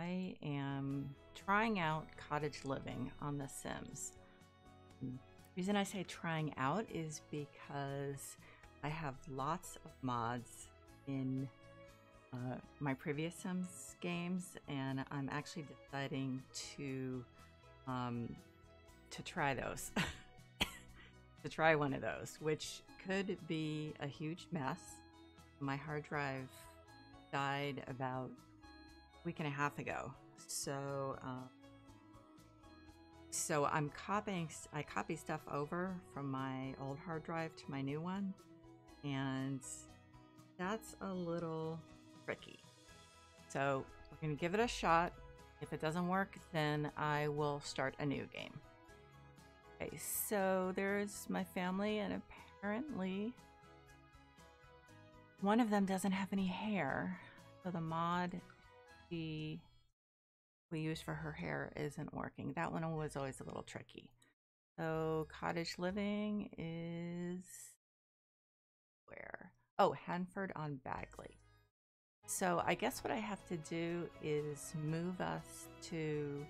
I am trying out cottage living on The Sims. The reason I say trying out is because I have lots of mods in uh, my previous Sims games, and I'm actually deciding to um, to try those, to try one of those, which could be a huge mess. My hard drive died about week and a half ago, so um, so I'm copying. I copy stuff over from my old hard drive to my new one, and that's a little tricky. So we're gonna give it a shot. If it doesn't work, then I will start a new game. Okay, so there's my family, and apparently one of them doesn't have any hair. So the mod we use for her hair isn't working. That one was always a little tricky. So cottage living is where? Oh, Henford on Bagley. So I guess what I have to do is move us to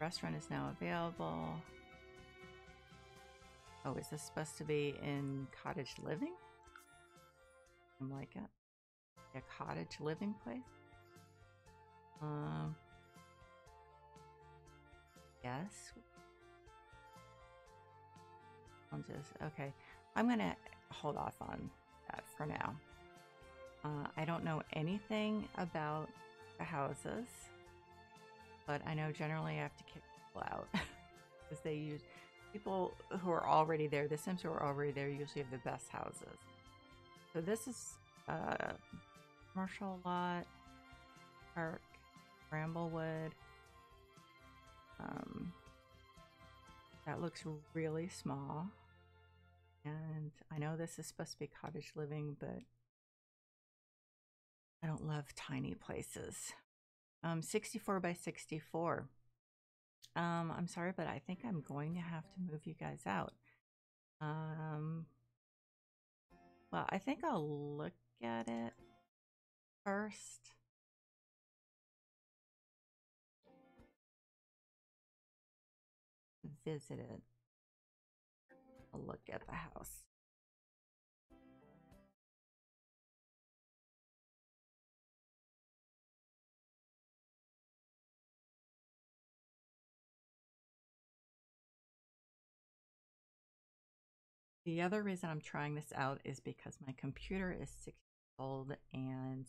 restaurant is now available. Oh, is this supposed to be in cottage living? I'm like a, a cottage living place. Um, yes. I'll just okay. I'm gonna hold off on that for now. Uh, I don't know anything about the houses, but I know generally I have to kick people out because they use people who are already there. The Sims who are already there usually have the best houses. So this is a commercial lot, park, Bramblewood. Um, that looks really small. And I know this is supposed to be cottage living, but I don't love tiny places. Um, 64 by 64. Um, I'm sorry, but I think I'm going to have to move you guys out. Um, well, I think I'll look at it first. Visit it. Look at the house. The other reason I'm trying this out is because my computer is six years old and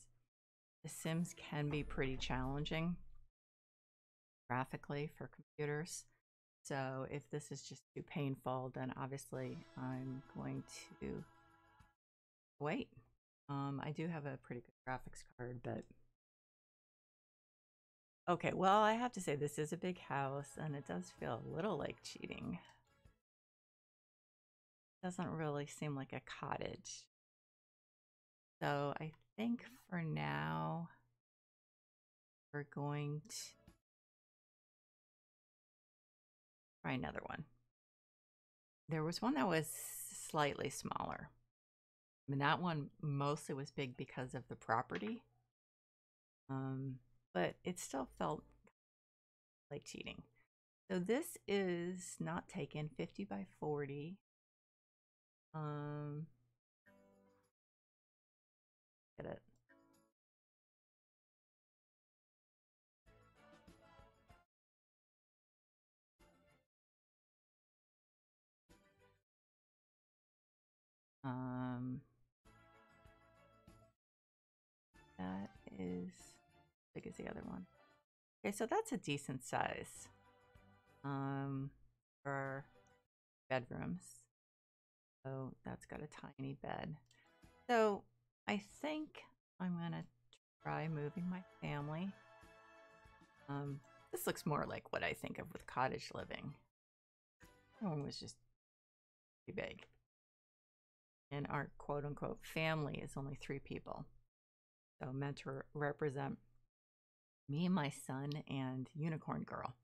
The Sims can be pretty challenging graphically for computers. So if this is just too painful, then obviously I'm going to wait. Um, I do have a pretty good graphics card, but okay. Well, I have to say this is a big house, and it does feel a little like cheating. Doesn't really seem like a cottage. So I think for now, we're going try another one. There was one that was slightly smaller. I mean, that one mostly was big because of the property. Um, but it still felt like cheating. So this is not taken 50 by 40. Um, get it. Um, that is big as the other one. Okay, so that's a decent size um, for bedrooms. So that's got a tiny bed. So I think I'm going to try moving my family. Um, this looks more like what I think of with cottage living. That one was just too big. And our quote unquote family is only three people. So meant to represent me, my son, and Unicorn Girl.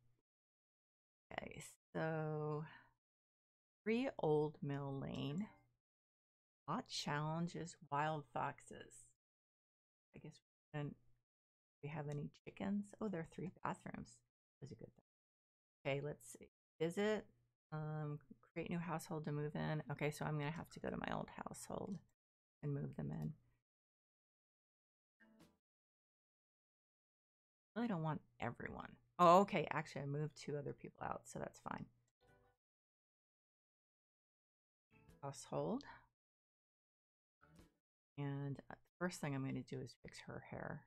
Okay, so Three Old Mill Lane. What challenges wild foxes? I guess we we have any chickens? Oh, there are three bathrooms. That's a good thing. Okay, let's see. Visit. Um, create new household to move in. Okay, so I'm gonna have to go to my old household and move them in. I really don't want everyone. Oh, okay. Actually, I moved two other people out, so that's fine. Household. And uh, the first thing I'm going to do is fix her hair.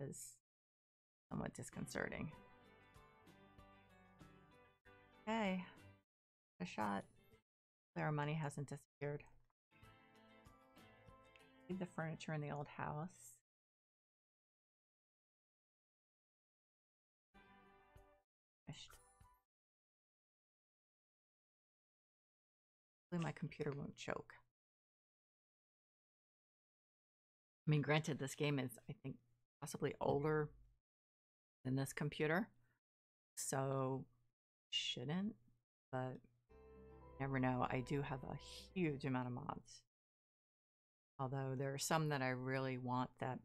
Is somewhat disconcerting. Okay. A shot. Our money hasn't disappeared. The furniture in the old house. Hopefully my computer won't choke. I mean, granted, this game is, I think, possibly older than this computer, so shouldn't, but never know. I do have a huge amount of mods. Although there are some that I really want that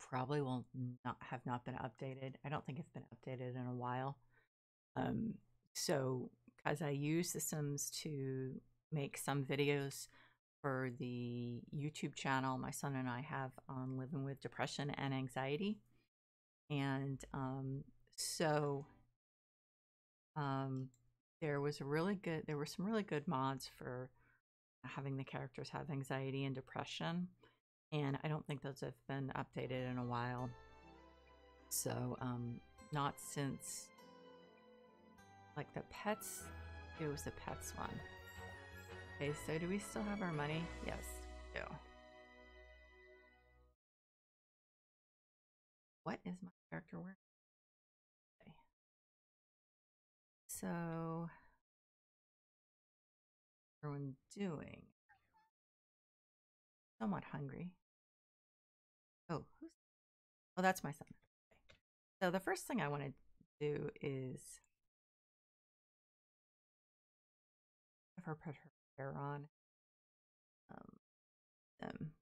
probably will not have not been updated. I don't think it's been updated in a while. Um, so as I use the Sims to make some videos for the YouTube channel my son and I have on living with depression and anxiety. And um, so um, there was a really good, there were some really good mods for having the characters have anxiety and depression. And I don't think those have been updated in a while. So, um, not since like the pets. It was the pets one. Okay, so do we still have our money? Yes, we do. What is my character wearing? So, everyone doing? Somewhat hungry. Oh, who's? Oh, that's my son. Okay. So the first thing I want to do is have her put her hair on. Um, them.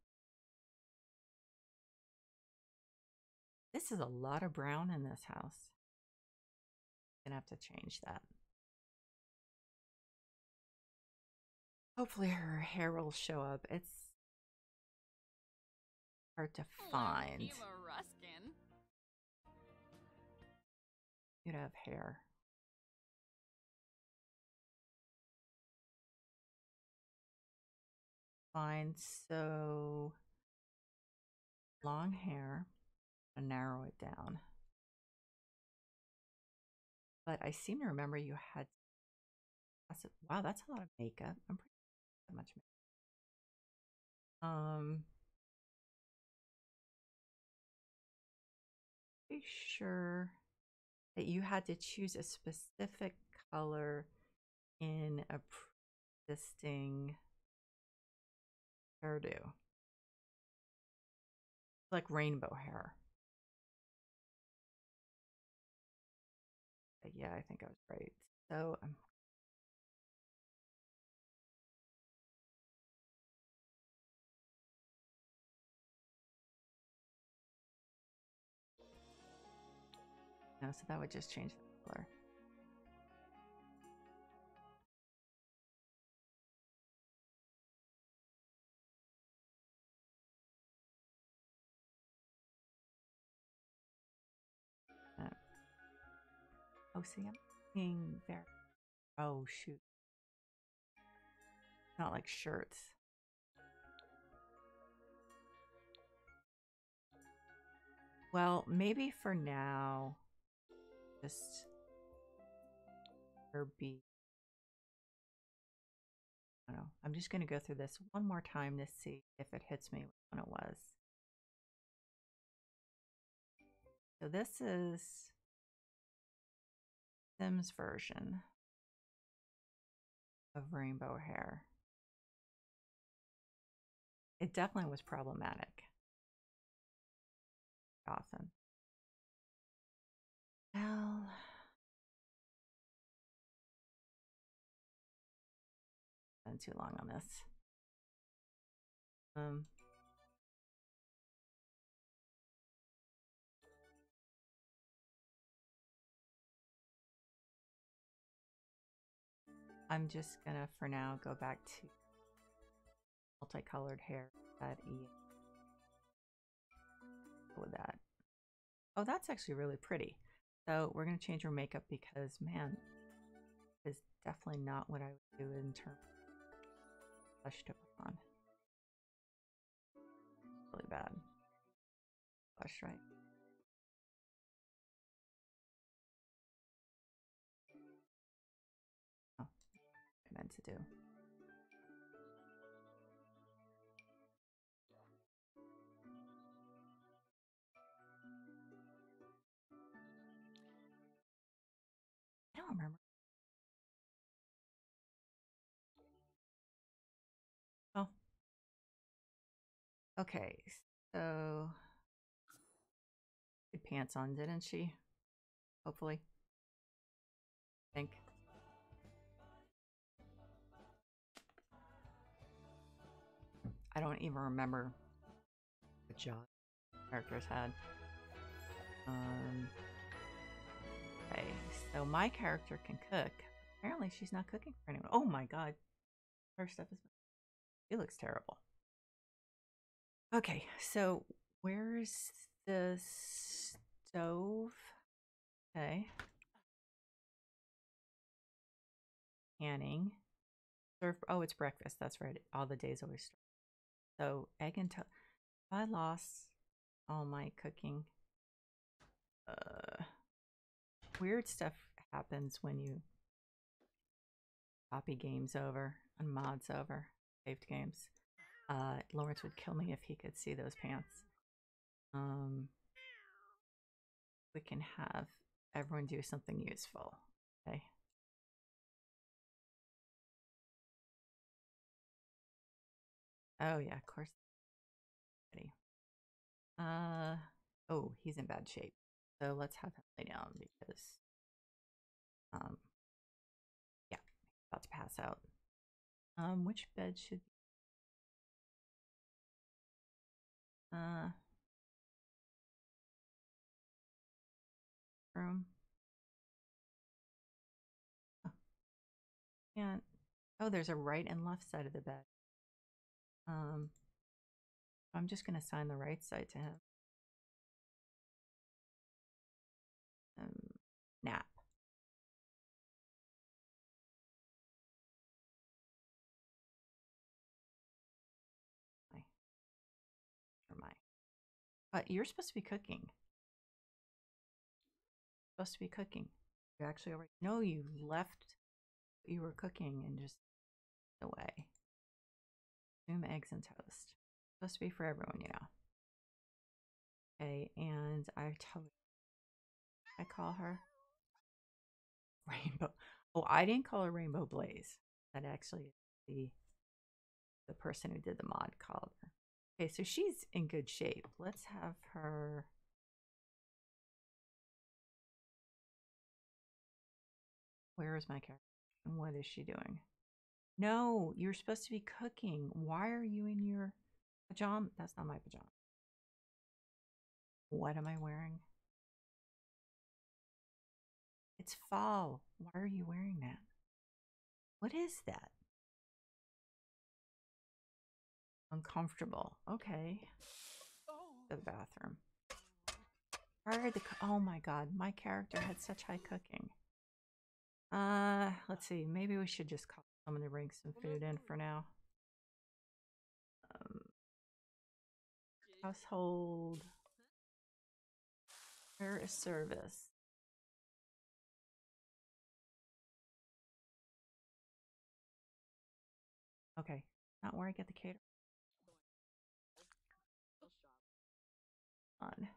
This is a lot of brown in this house. Gonna have to change that. Hopefully her hair will show up. It's hard to find. Ruskin. You'd have hair. Fine, so long hair, and narrow it down. But I seem to remember you had. Wow, that's a lot of makeup. I'm pretty that much makeup. Um, pretty sure that you had to choose a specific color in a existing hairdo. Like rainbow hair. Yeah, I think I was right. So um, no, so that would just change the color. Oh, see, I'm being very. Oh, shoot. Not like shirts. Well, maybe for now, just or be. I don't know. I'm just going to go through this one more time to see if it hits me when it was. So this is Sims version of rainbow hair. It definitely was problematic. Often. Well, been too long on this. Um, I'm just gonna, for now, go back to multicolored hair. That E. With that. Oh, that's actually really pretty. So we're gonna change her makeup because, man, is definitely not what I would do in terms of blush to put on. Really bad. Blush, right? Remember. Oh. Okay, so good pants on, didn't she? Hopefully. I think. I don't even remember what job characters had. Um, okay, so my character can cook. Apparently, she's not cooking for anyone. Oh my god, her stuff is. It looks terrible. Okay, so where's the stove? Okay. Canning. Serve. Oh, it's breakfast. That's right. All the days always start. So egg and toast. I lost all my cooking. Uh, weird stuff happens when you copy games over and mods over saved games. Uh, Lawrence would kill me if he could see those pants. Um, we can have everyone do something useful. Okay. Oh yeah, of course. Ready. Uh oh, he's in bad shape. So let's have him lay down because um yeah, about to pass out. Um, which bed should uh room? Oh. Can't. Oh, there's a right and left side of the bed. Um, I'm just going to sign the right side to him. Nap. Or my. But you're supposed to be cooking. Supposed to be cooking. You actually already. No, you left. You were cooking and just away. Zoom eggs and toast. Supposed to be for everyone, you know. Okay, and I tell I call her Rainbow. Oh, I didn't call her Rainbow Blaze. That actually the the person who did the mod called her. Okay, so she's in good shape. Let's have her Where is my character? And what is she doing? No, you're supposed to be cooking. Why are you in your pajama? That's not my pajama. What am I wearing? It's fall. Why are you wearing that? What is that? Uncomfortable. Okay. The bathroom. Why are the oh my god, my character had such high cooking. Uh, let's see. Maybe we should just call someone to bring some food in for now. Um, household. Where is service? Not where I get the cater. On.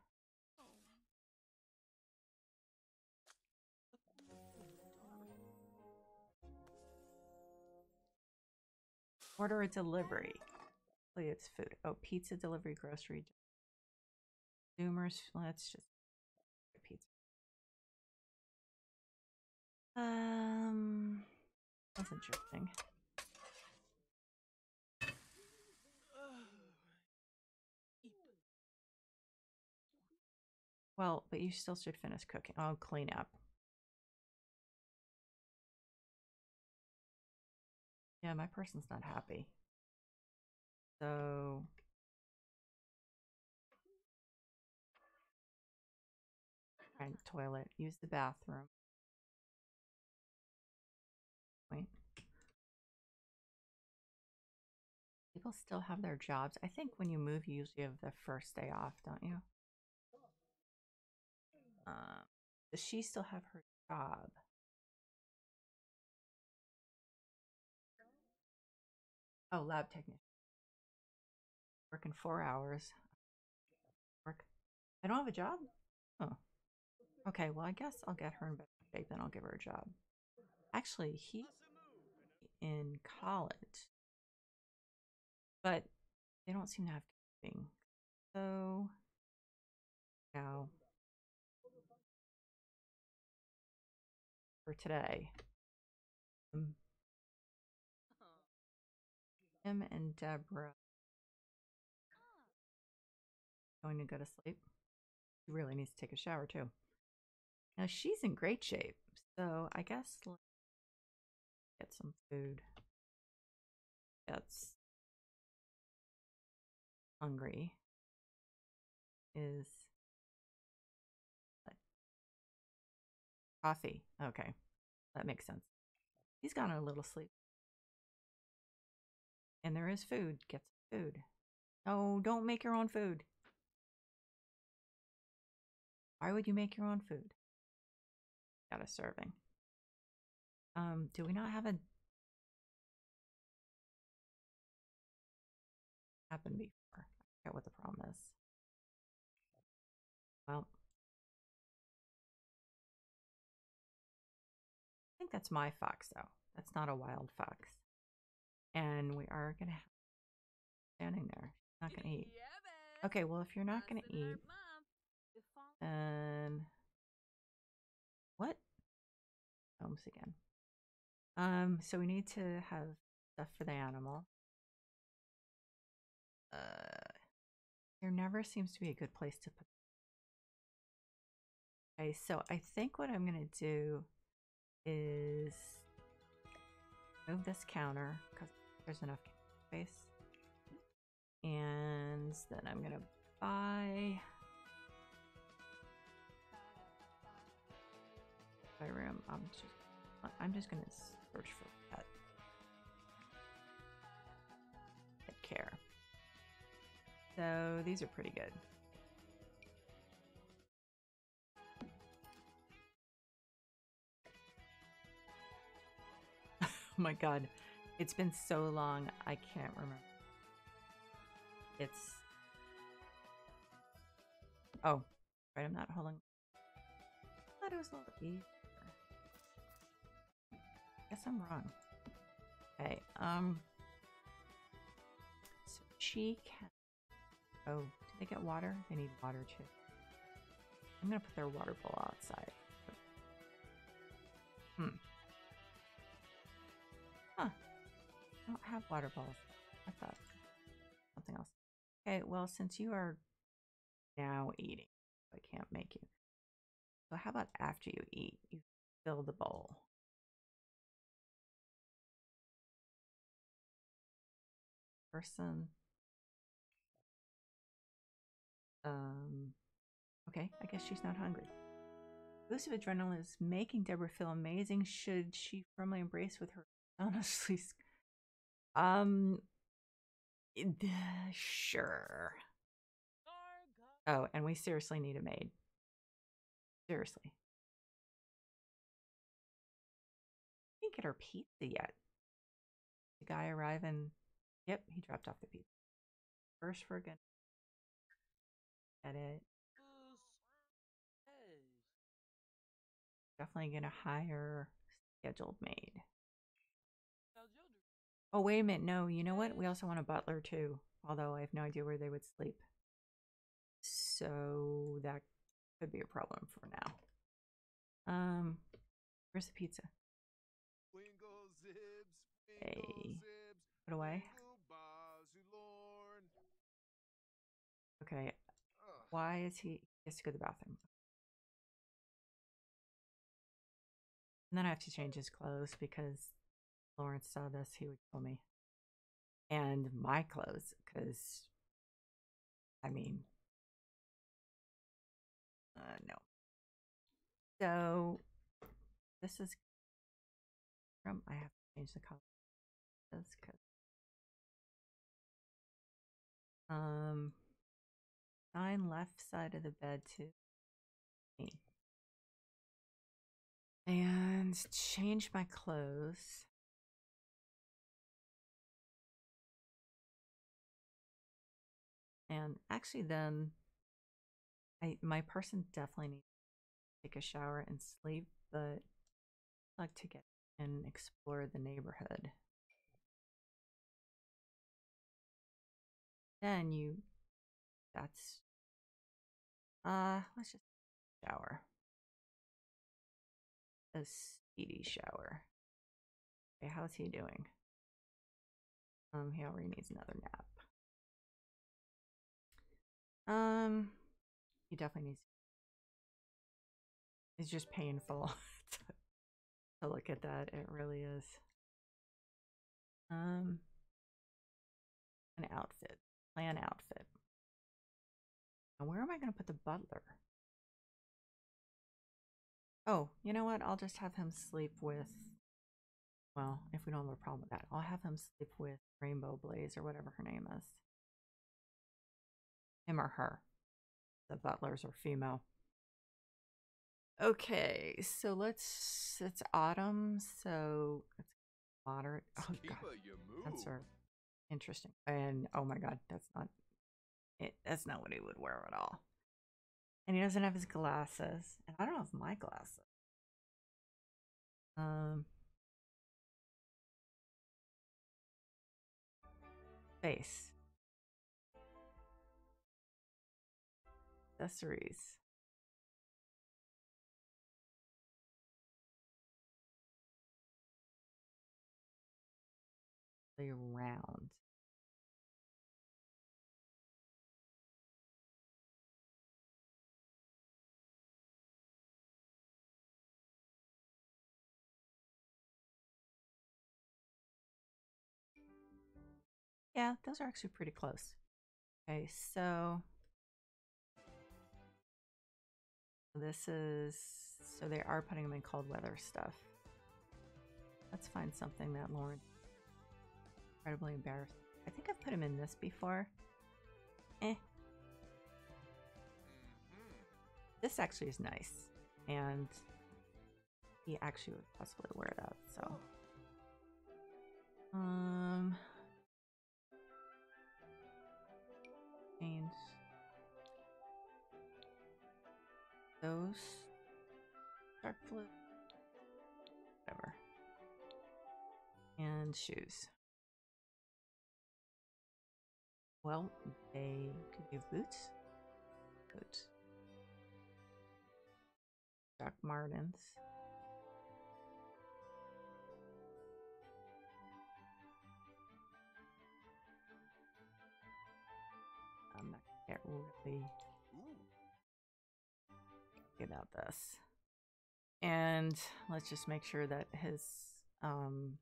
Order a delivery. Hopefully it's food. Oh, pizza delivery, grocery. Zoomers. Let's just pizza. Um, that's interesting. Well, but you still should finish cooking. I'll clean up. Yeah, my person's not happy. So the toilet, use the bathroom. Wait. People still have their jobs. I think when you move, you usually have the first day off, don't you? Um, does she still have her job? Oh, lab technician. Working four hours. Work. I don't have a job? Oh. Okay, well, I guess I'll get her in better shape, then I'll give her a job. Actually, he in college, but they don't seem to have camping. So, now for today, um, him and Deborah going to go to sleep. He really needs to take a shower too. Now she's in great shape, so I guess let's get some food. That's hungry. Is coffee. Okay, that makes sense. He's gone a little sleep. And there is food. Get some food. No, don't make your own food. Why would you make your own food? Got a serving. Um, do we not have a happened before? I forget what the problem is. That's my fox though. That's not a wild fox. And we are gonna have standing there. Not gonna eat. Okay, well if you're not gonna eat, then what? Homes again. Um, so we need to have stuff for the animal. Uh, there never seems to be a good place to put. Okay, so I think what I'm gonna do is move this counter because there's enough space, and then I'm gonna buy. my room. I'm just I'm just gonna search for pet. Pet care. So these are pretty good. Oh my god. It's been so long I can't remember. It's Oh, right, I'm not holding I thought it was a little E guess I'm wrong. Okay, um. So she can. Oh, do they get water? They need water too. I'm gonna put their water bowl outside. Hmm. I don't have water bowls. I thought something else. Okay, well, since you are now eating, I can't make you. So how about after you eat, you fill the bowl? person. Um, okay, I guess she's not hungry. Boost of adrenaline is making Deborah feel amazing. Should she firmly embrace with her honestly? Um, sure. Oh, and we seriously need a maid. Seriously. Didn't get her pizza yet. The guy arriving Yep, he dropped off the pizza. First, we're gonna edit. Definitely gonna hire scheduled maid. Oh, wait a minute. No, you know what? We also want a butler too. Although I have no idea where they would sleep. So that could be a problem for now. Um, where's the pizza? Hey, put away. Okay. Why is he? He has to go to the bathroom. And then I have to change his clothes because Lawrence saw this, he would kill me. And my clothes, because, I mean, uh, no. So, this is from, I have to change the color. This, cause, um, nine left side of the bed to me. And change my clothes. And actually, then I my person definitely needs to take a shower and sleep, but I'd like to get and explore the neighborhood. Then you, that's, uh, let's just shower. A speedy shower. Okay, how's he doing? Um, he already needs another nap. Um, he definitely needs. It's just painful to, look at that. It really is. Um, an outfit, plan outfit. Now, where am I going to put the butler? Oh, you know what? I'll just have him sleep with. Well, if we don't have a problem with that, I'll have him sleep with Rainbow Blaze or whatever her name is him or her. The butlers are female. Okay, so let's. It's autumn, so it's moderate. Oh god, that's are interesting. And oh my god, that's not. It, that's not what he would wear at all. And he doesn't have his glasses, and I don't have my glasses. Um. Face. Accessories. Play around. Yeah, those are actually pretty close. Okay, so This is so they are putting them in cold weather stuff. Let's find something that Lawrence incredibly embarrassed. I think I've put him in this before. Eh. This actually is nice. And he actually would possibly wear that, so. Um change those. Dark blue. Whatever. And shoes. Well, they could give boots. Boots. Doc Martens. I'm not get really about this. And let's just make sure that his um,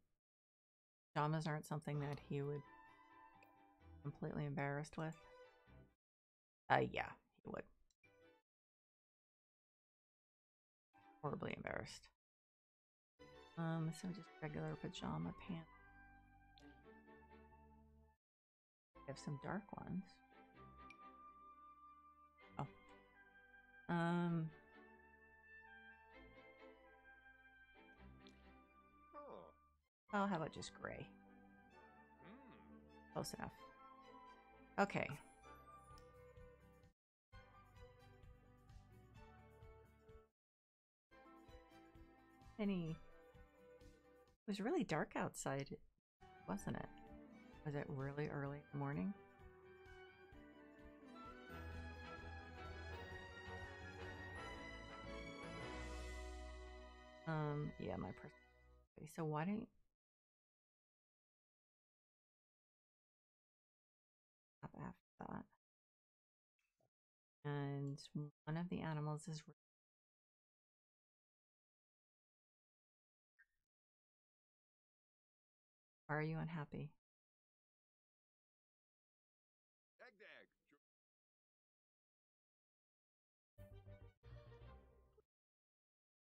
pajamas aren't something that he would completely embarrassed with. Uh, yeah, he would. Horribly embarrassed. Um, so just regular pajama pants. We have some dark ones. Oh. Um, Oh, how about just gray? Close enough. Okay. Any. It was really dark outside, wasn't it? Was it really early in the morning? Um, yeah, my person. So why don't And one of the animals is are you unhappy?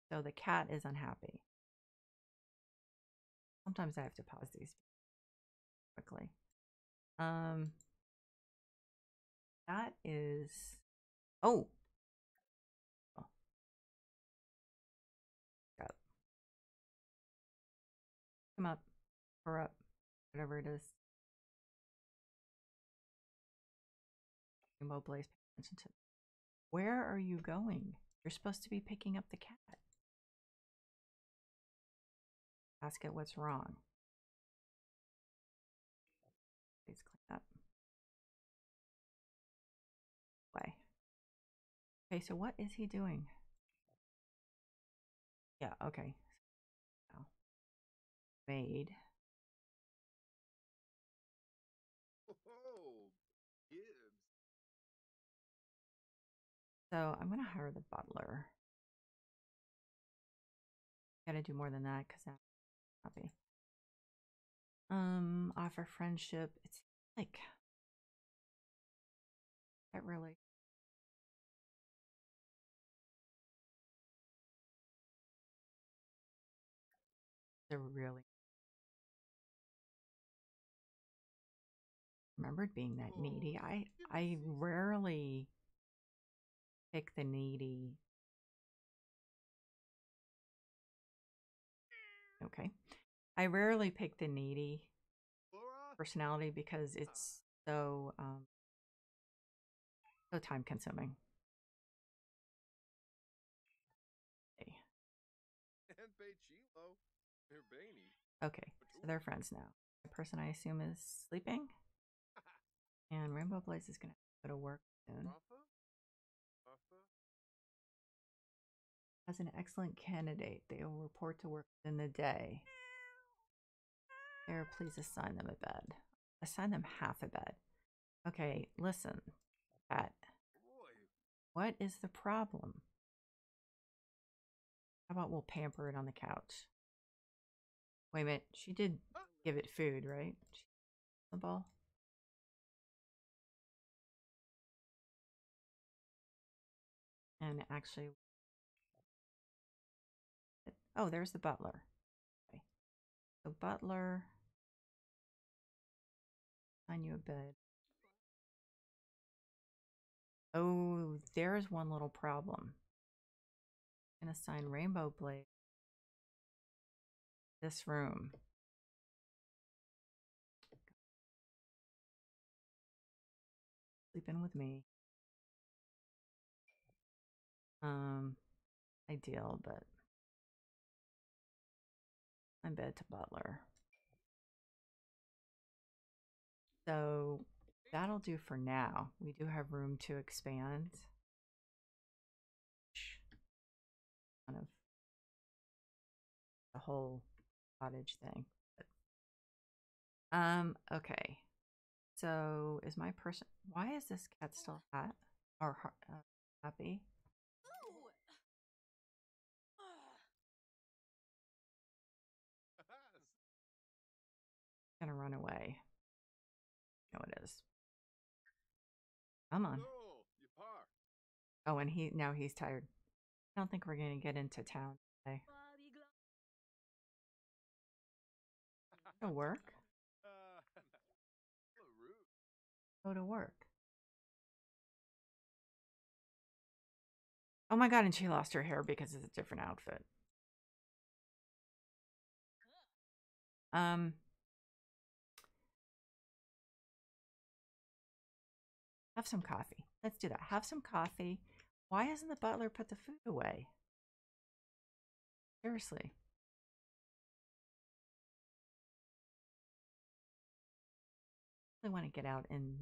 So the cat is unhappy. Sometimes I have to pause these quickly. Um, that is. Oh. oh. Up. Come up, or up, whatever it is. Rainbow Blaze, pay attention to. Where are you going? You're supposed to be picking up the cat. Ask it what's wrong. Okay, so what is he doing? Yeah, okay. So, made. Oh, Gibbs. So I'm gonna hire the butler. Gotta do more than that because I'm happy. Um, offer friendship. It's like that really. Really remembered being that needy. Oh, I I rarely pick the needy. Okay. I rarely pick the needy personality because it's so um so time consuming. Okay. So they're friends now. The person I assume is sleeping. And Rainbow Blaze is gonna go to work soon. As an excellent candidate, they will report to work within the day. There, please assign them a bed. Assign them half a bed. Okay, listen, Pat. What is the problem? How about we'll pamper it on the couch? Wait a minute, she did give it food, right? She- The ball. And actually, oh, there's the butler. Okay. So butler, find you a bed. Oh, there's one little problem. I'm gonna assign Rainbow Blaze this room. Sleep in with me. Um, ideal, but I'm bed to Butler. So that'll do for now. We do have room to expand. Kind of the whole cottage thing. But, um, okay. So is my person why is this cat still hot or uh, happy? Gonna run away. No, it is. Come on. Oh, and he now he's tired. I don't think we're gonna get into town today. To work. Uh, so rude. Go to work. Oh my god, and she lost her hair because it's a different outfit. Um Have some coffee. Let's do that. Have some coffee. Why hasn't the butler put the food away? Seriously. I want to get out and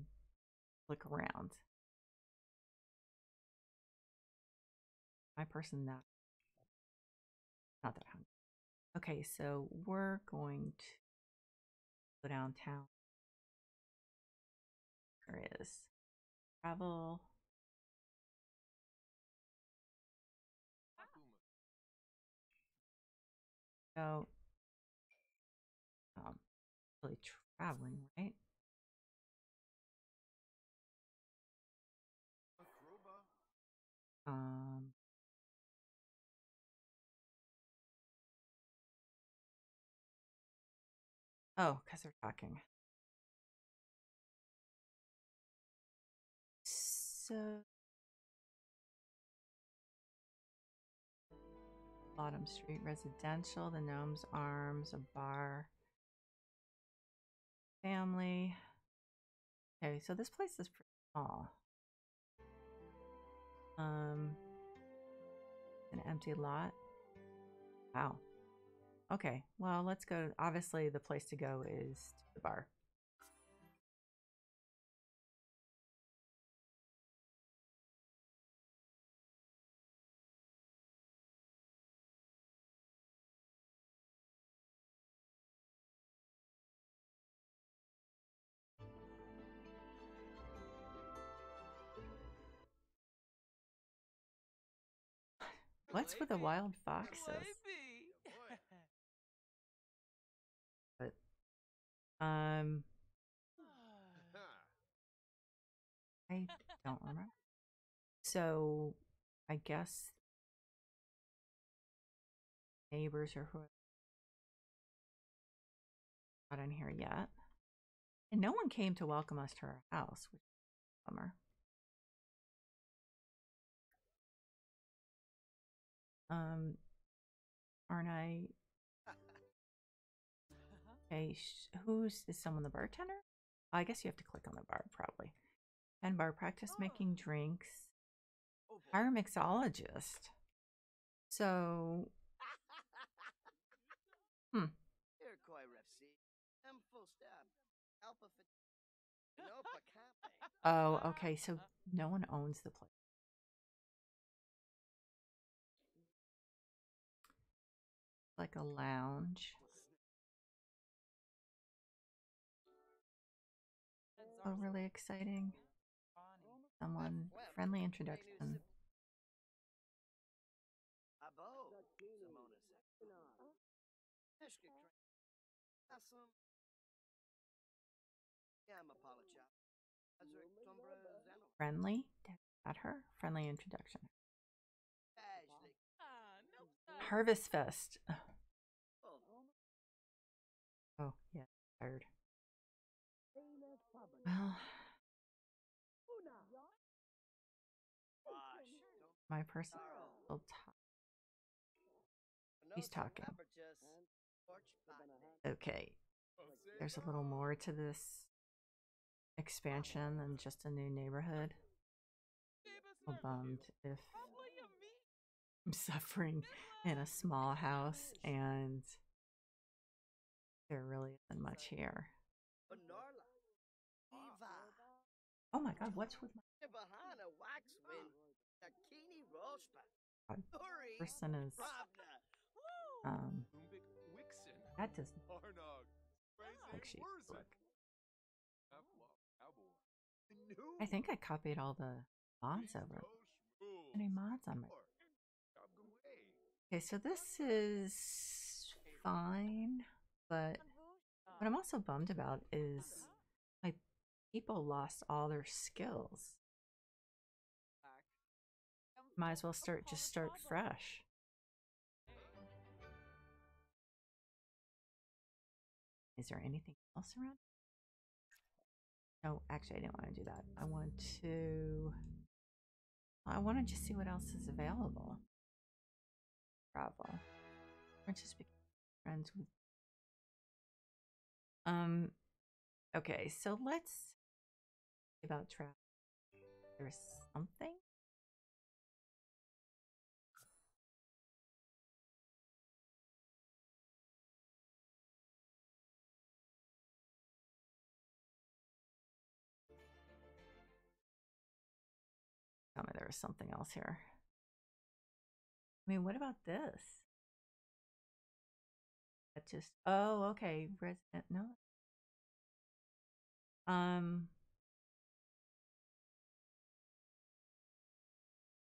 look around. My person not not that hungry. Okay, so we're going to go downtown. There is travel. Go. Um, really traveling, right? Um. Oh, because they're talking. So. Bottom Street Residential, the Gnome's Arms, a bar. Family. Okay, so this place is pretty small. Um, an empty lot. Wow. Okay, well, let's go. Obviously, the place to go is to the bar. What's with the wild foxes? But um, I don't remember. So, I guess neighbors or who not in here yet, and no one came to welcome us to our house, which is a bummer. Um, aren't I? Okay, who's is someone the bartender? I guess you have to click on the bar probably. And bar practice making drinks. Oh. Hire mixologist. So Hmm. Iroquois FC. M full stop. Alpha Fit. Nopa Cape. Oh, okay. So no one owns the place. Like a lounge. Oh, really exciting. Someone friendly introduction. Abo. Simona said. Ishka Crane. Awesome. Yeah, I'm apologize. Azur Tumbra Zeno. Friendly. At her. Friendly introduction. Ashley. Harvest Fest. Oh, Oh, yeah. Tired. Well, my person will talk. He's talking. Okay. There's a little more to this expansion than just a new neighborhood. I'm bummed if I'm suffering in a small house and there really isn't much here. Oh my god, what's with my Bahana Waxwind. Takini Rospa. God, person is um that does Arnog. like she look. Outlaw Cowboy. No. I think I copied all the mods over. Any mods on my Okay, so this is fine, but what I'm also bummed about is my people lost all their skills. Might as well start just start fresh. Is there anything else around? No, actually, I didn't want to do that. I want to. I want to just see what else is available. Bravo. Just become friends with. Um. Okay, so let's about travel. There's something. Tell me there was something else here. I mean, what about this? That just oh, okay. Resident no. Um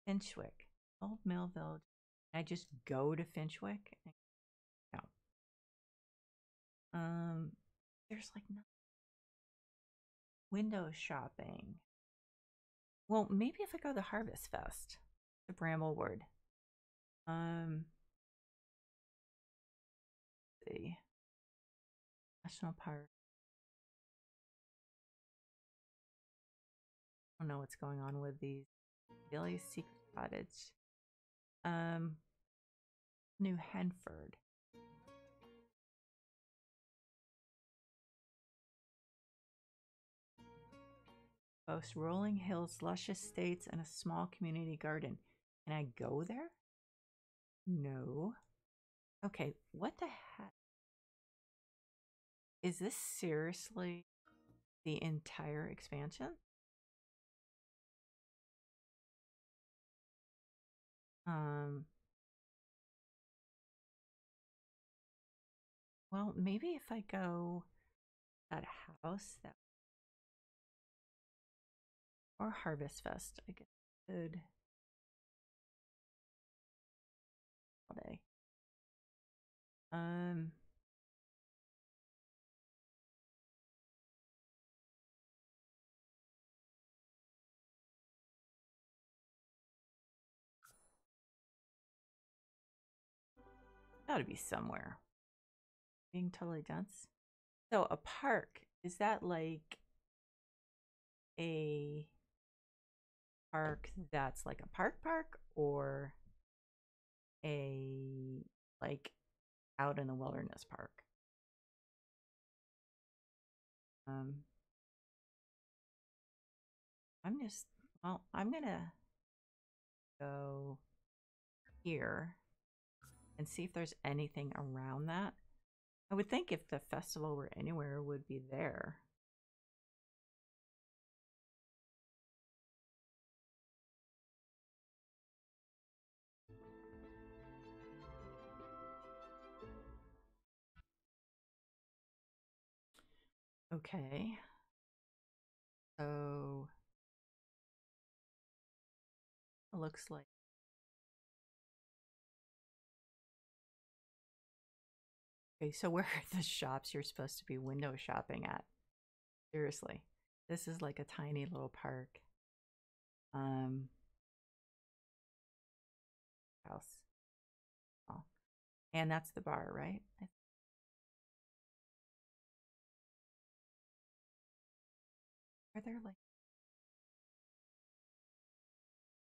Finchwick. Old Mill Village. I just go to Finchwick? No. Um there's like no window shopping. Well, maybe if I go to the Harvest Fest, the Bramblewood. Um, see, National Park. I don't know what's going on with these. Billy's Secret Cottage. Um, New Henford. boasts rolling hills, lush estates, and a small community garden. Can I go there? No. Okay, what the heck? Is this seriously the entire expansion? Um. Well, maybe if I go that house that or Harvest Fest. I guess good all day. Um. Gotta be somewhere. Being totally dense. So a park, is that like a park that's like a park park or a like out in the wilderness park. Um, I'm just well, I'm gonna go here and see if there's anything around that. I would think if the festival were anywhere, would be there. Okay. So it looks like Okay, so where are the shops you're supposed to be window shopping at? Seriously. This is like a tiny little park. Um house. Oh. And that's the bar, right? I Are there like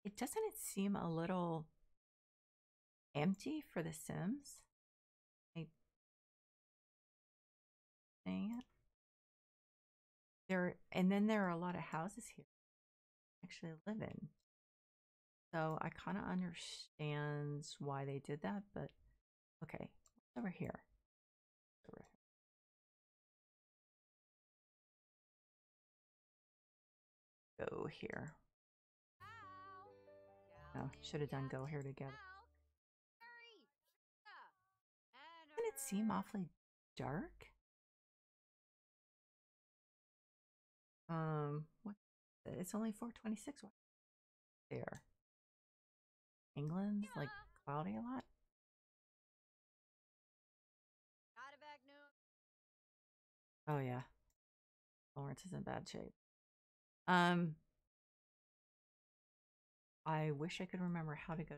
it doesn't it seem a little empty for the Sims? I saying it. There and then there are a lot of houses here actually live in. So I kind of understands why they did that, but okay, over here. Go here. Oh, should have done go here together. Doesn't it seem awfully dark? Um, what? It's only 426. What? There. England's like cloudy a lot. Oh yeah. Lawrence is in bad shape. Um, I wish I could remember how to go.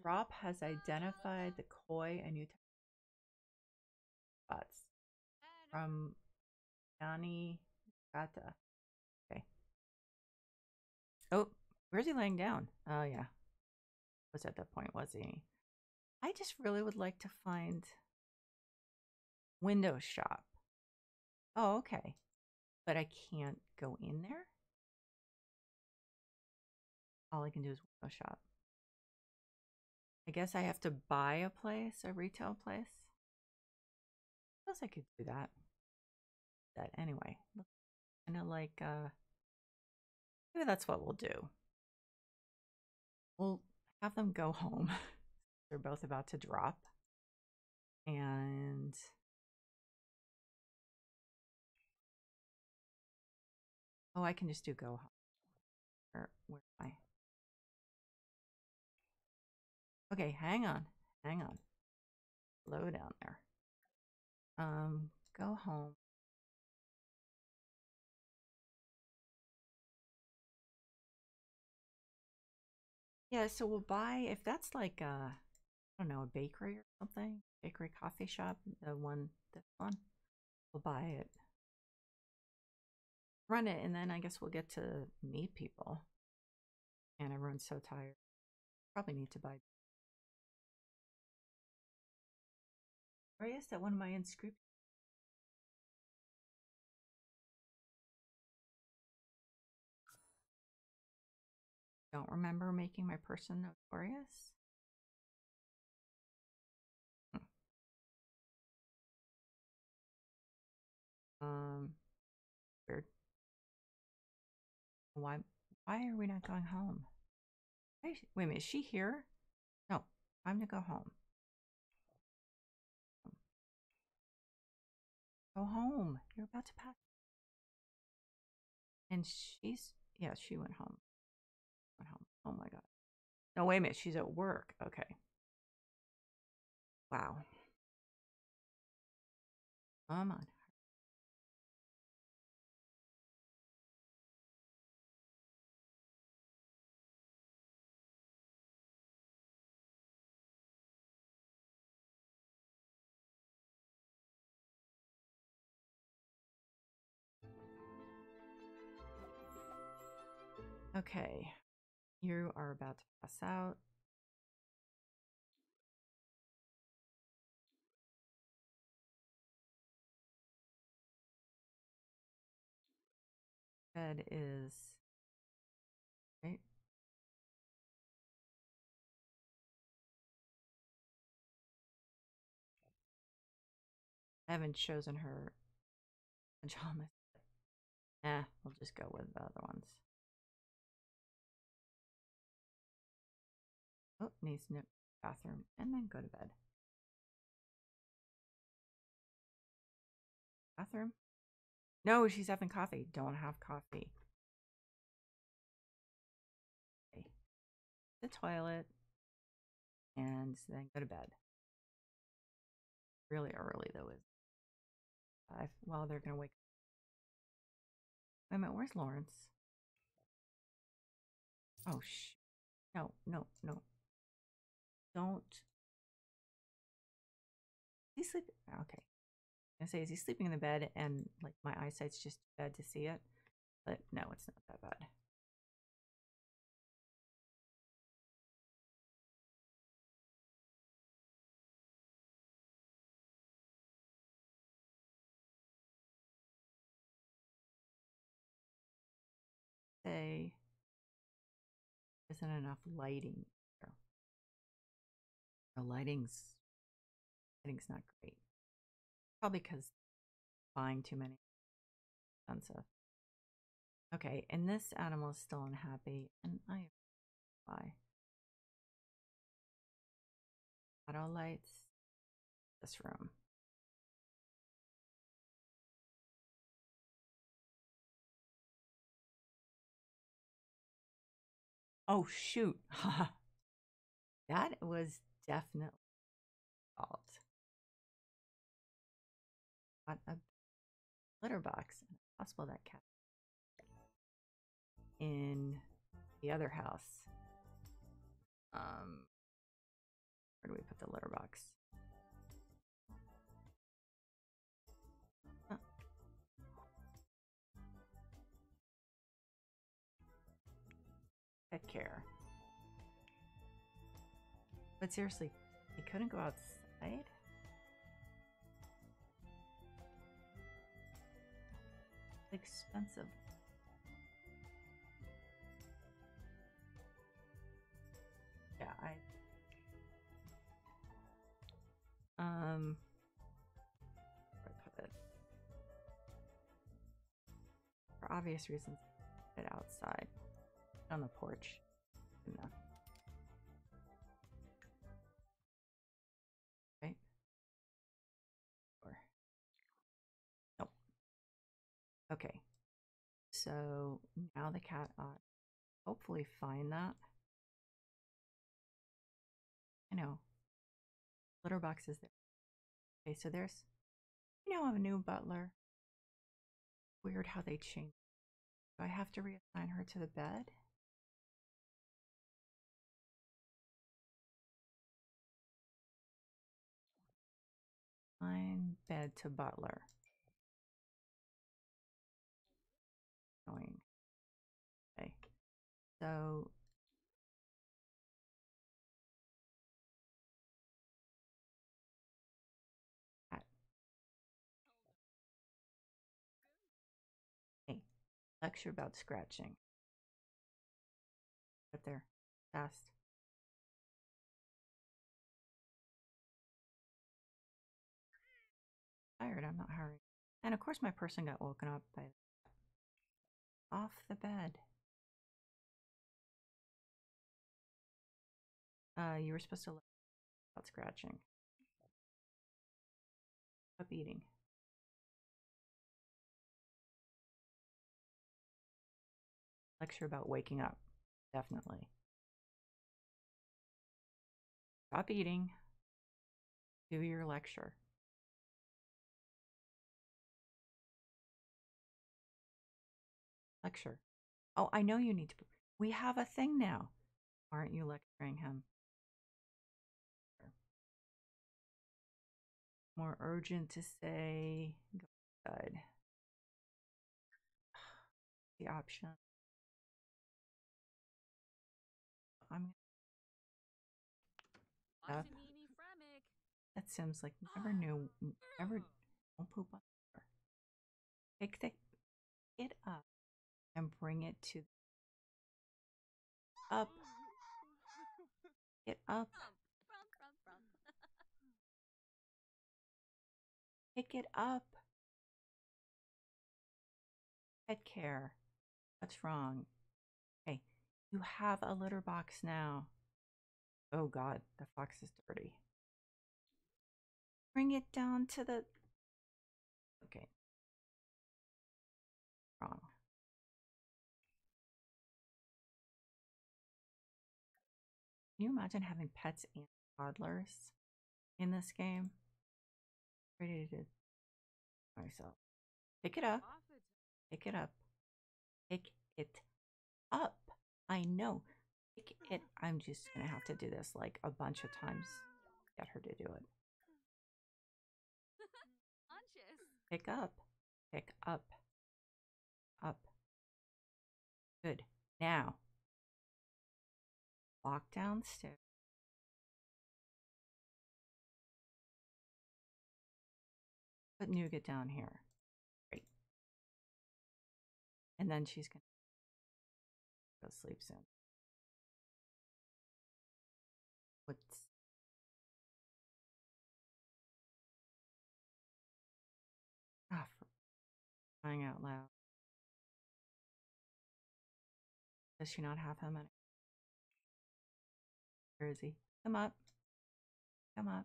Throp has identified the koi and Utah spots from Yanni Gata. Okay. Oh, where's he laying down? Oh yeah. Was at that point, was he? I just really would like to find window shop. Oh, okay. But I can't go in there? All I can do is window shop. I guess I have to buy a place, a retail place. I suppose I could do that. That anyway. Kind of like uh maybe that's what we'll do. We'll have them go home. They're both about to drop. And oh, I can just do go home. Or where am I? Okay, hang on. Hang on. Low down there. Um, go home. Yeah, so we'll buy if that's like a I don't know, a bakery or something, bakery coffee shop, the one this one. We'll buy it. Run it and then I guess we'll get to meet people. And everyone's so tired. Probably need to buy oh, Where is that one of my inscriptions? Don't remember making my person notorious. Um, weird. Why? Why are we not going home? Wait, wait a minute. Is she here? No, time to go home. Go home. You're about to pass. And she's yeah, she went home. Went home. Oh my god. No, wait a minute. She's at work. Okay. Wow. Come on. Okay. You are about to pass out. Bed is right. I haven't chosen her pajamas. Eh, we'll just go with the other ones. Oh, needs to bathroom and then go to bed. Bathroom? No, she's having coffee. Don't have coffee. Okay. The toilet and then go to bed. Really early though is five. Well, they're gonna wake. Up. Wait a minute, where's Lawrence? Oh sh! No, no, no. Don't. He sleeping? Oh, okay. I say, is he sleeping in the bed and like my eyesight's just bad to see it? But no, it's not that bad. Say, isn't enough lighting. The lighting's lighting's not great. Probably because buying too many expensive. Okay, and this animal is still unhappy, and I why. Auto lights. This room. Oh shoot. that was definitely. Got a litter box. It's Possible that cat in the other house. Um, where do we put the litter box? Huh. Pet care. But seriously, he couldn't go outside? expensive. Yeah, I um. For obvious reasons, it outside on the porch. Enough. Okay. So now the cat ought hopefully find that. I know. Litter box is there. Okay, so there's. We now a new butler. Weird how they change. Do I have to reassign her to the bed? Assign bed to butler. Going. Okay. So lecture about scratching. Right there. Fast. Tired, I'm not hurrying. And of course my person got woken up by off the bed. Uh, you were supposed to look about scratching. Stop eating. Lecture about waking up. Definitely. Stop eating. Do your lecture. Lecture. Oh, I know you need to. We have a thing now. Aren't you lecturing him? More urgent to say, go inside. The option. I'm. Up. That Sims like never knew, never oh. don't poop on the floor. Pick the it up and bring it to up. Get up. Pick it up. Pet care. What's wrong? Hey, you have a litter box now. Oh god, the fox is dirty. Bring it down to the. Okay. Wrong. Can you imagine having pets and toddlers in this game? Ready to myself. Pick it up. Pick it up. Pick it up. I know. Pick it. I'm just gonna have to do this like a bunch of times. Get her to do it. Pick up. Pick up. Up. Good. Now. Walk downstairs. Put Nougat down here. Great. And then she's going to go sleep soon. What's Ah, crying out loud. Does she not have him? Any- Where is he? Come up. Come up.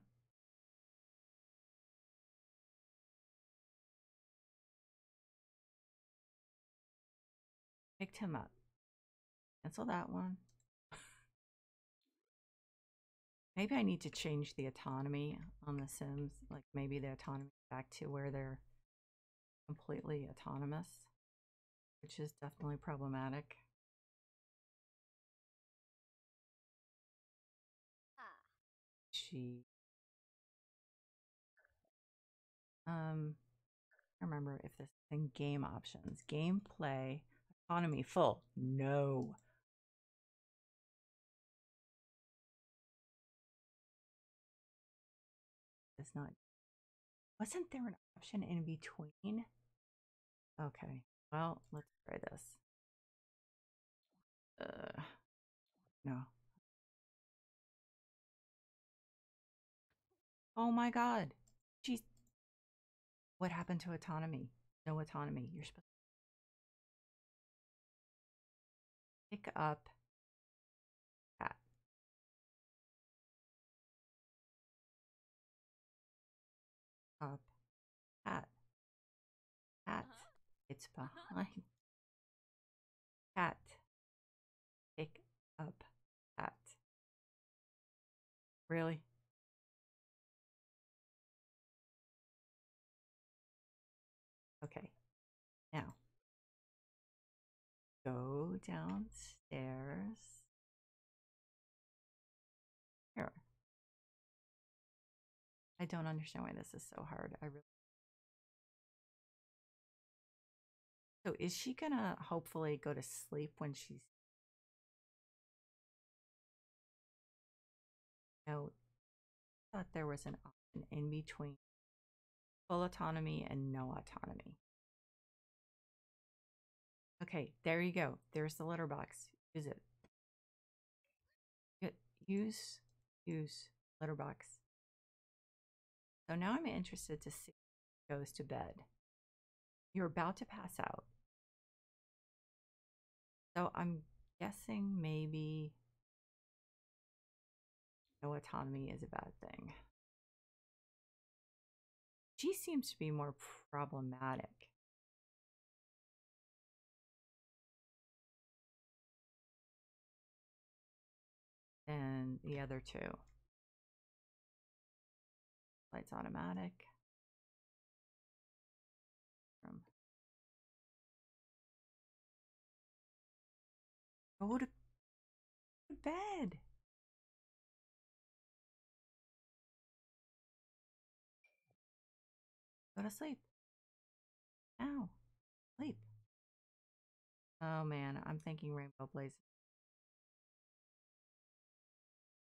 Picked him up. Cancel that one. Maybe I need to change the autonomy on the Sims. Like maybe the autonomy back to where they're completely autonomous, which is definitely problematic. She um I remember if this is in game options. Gameplay autonomy full. No. It's not wasn't there an option in between? Okay. Well, let's try this. Uh no. Oh my god. She's what happened to autonomy? No autonomy. You're supposed to pick up cat. Up cat. Cat. Uh-huh. It's behind. Cat. Pick up cat. Really? Okay, now go downstairs. Here. I don't understand why this is so hard. I really. So is she gonna hopefully go to sleep when she's out? I thought there was an option in between full autonomy and no autonomy. Okay, there you go. There's the litter box. Use it. Use, use litter box. So now I'm interested to see it goes to bed. You're about to pass out. So I'm guessing maybe no autonomy is a bad thing. She seems to be more problematic. Than the other two. Lights automatic. From go to bed. Go to sleep. Now. Sleep. Oh man, I'm thinking Rainbow Blaze.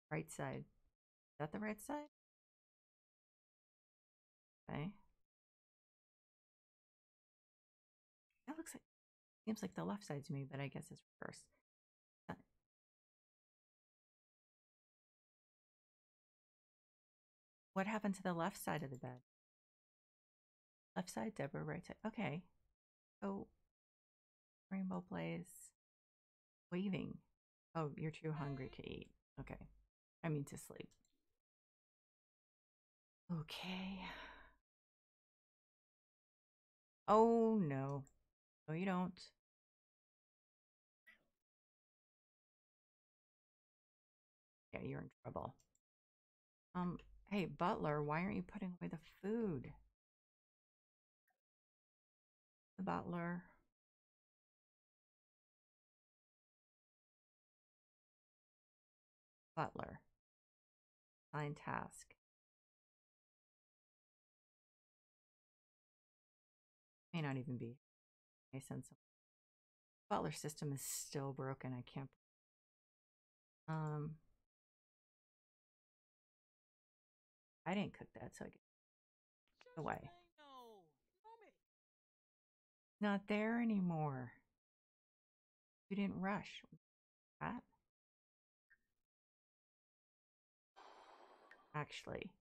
Right side. Is that the right side? Okay. That looks like seems like the left side to me, but I guess it's reversed. Uh, What happened to the left side of the bed? Left side, Deborah, right side. Okay. Oh, Rainbow Blaze waving. Oh, you're too hungry to eat. Okay. I mean to sleep. Okay. Oh no. No, you don't. Yeah, you're in trouble. Um, hey, Butler, why aren't you putting away the food? Butler. Butler. Assign task. May not even be. Send some. Butler system is still broken. I can't. Um. I didn't cook that, so I get away. Not there anymore. You didn't rush. That actually,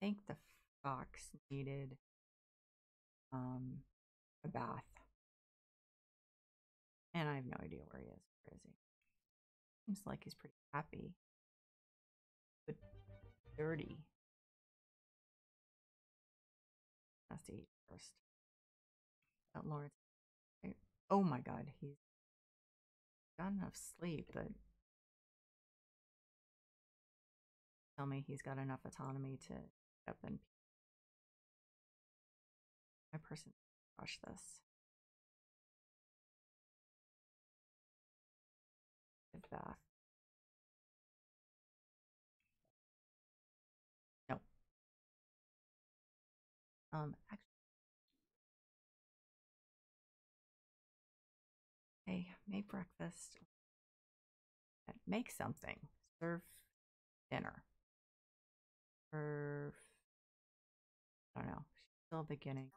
I think the fox needed um a bath, and I have no idea where he is. Where is he? Seems like he's pretty happy, but dirty. Has to eat first. That Lawrence. I- Oh my God, he's got enough sleep, but tell me he's got enough autonomy to up and. My person rush this. Give bath. No. Um, make breakfast. Make something. Serve dinner. Serve. I don't know. Still beginning.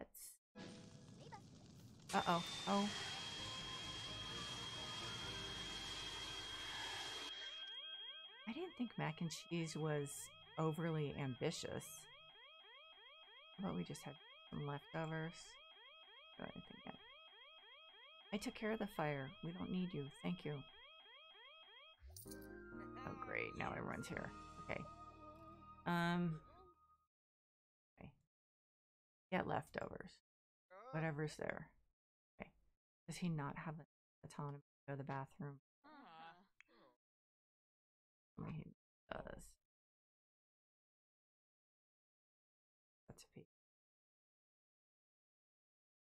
Let's. Uh oh. Oh. I didn't think mac and cheese was overly ambitious. About we just have some leftovers? Yet? I took care of the fire. We don't need you. Thank you. Oh great, now everyone's here. Okay. Um Okay. Get leftovers. Whatever's there. Okay. Does he not have autonomy to go to the bathroom? I mean, he does.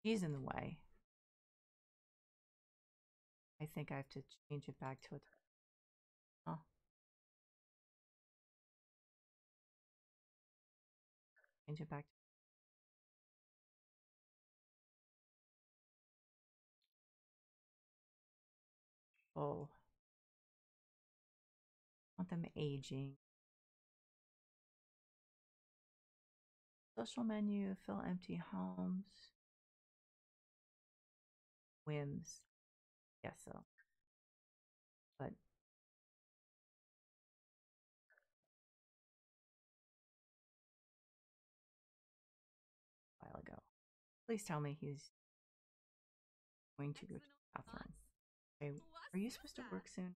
She's in the way. I think I have to change it back to a. Oh. Change it back. to Oh. want them aging. Social menu, fill empty homes. Whims. Guess so. But a while ago. Please tell me he's going to go to the bathroom. Okay, are you supposed to work soon?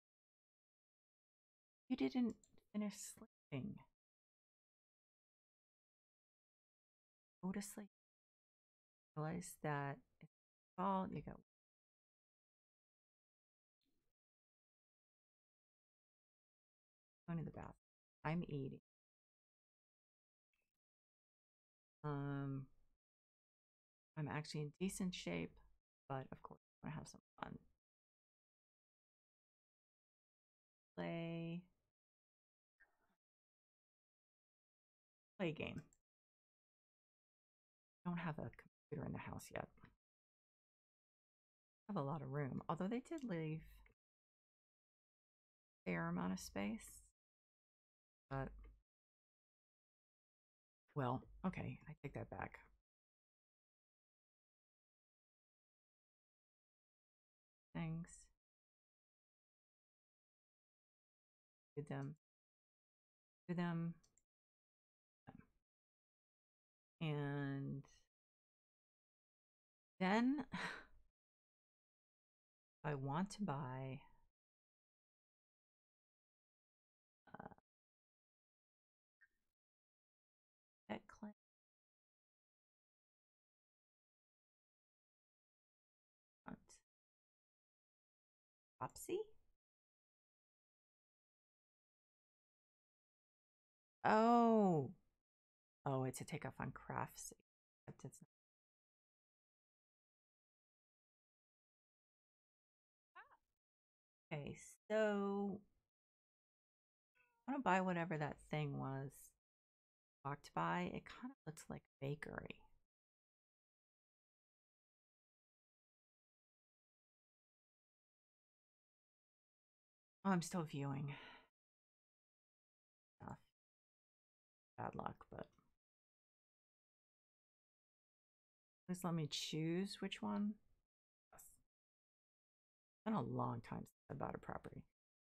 You didn't finish sleeping. Go to sleep. Realize that it's fall, you go. Going to the bathroom. I'm eating. Um, I'm actually in decent shape, but of course, I want to have some fun. Play. Play game. I don't have a computer in the house yet. I have a lot of room, although they did leave fair amount of space. But, well, okay, I take that back. Thanks. Do them. Do them. And then I want to buy Oh. Oh, it's a takeoff on crafts. Except it's not. Okay, so I want to buy whatever that thing was. Walked by, it kind of looks like bakery. Oh, I'm still viewing. Bad luck, but please let me choose which one. Yes. It's been a long time since I bought a property.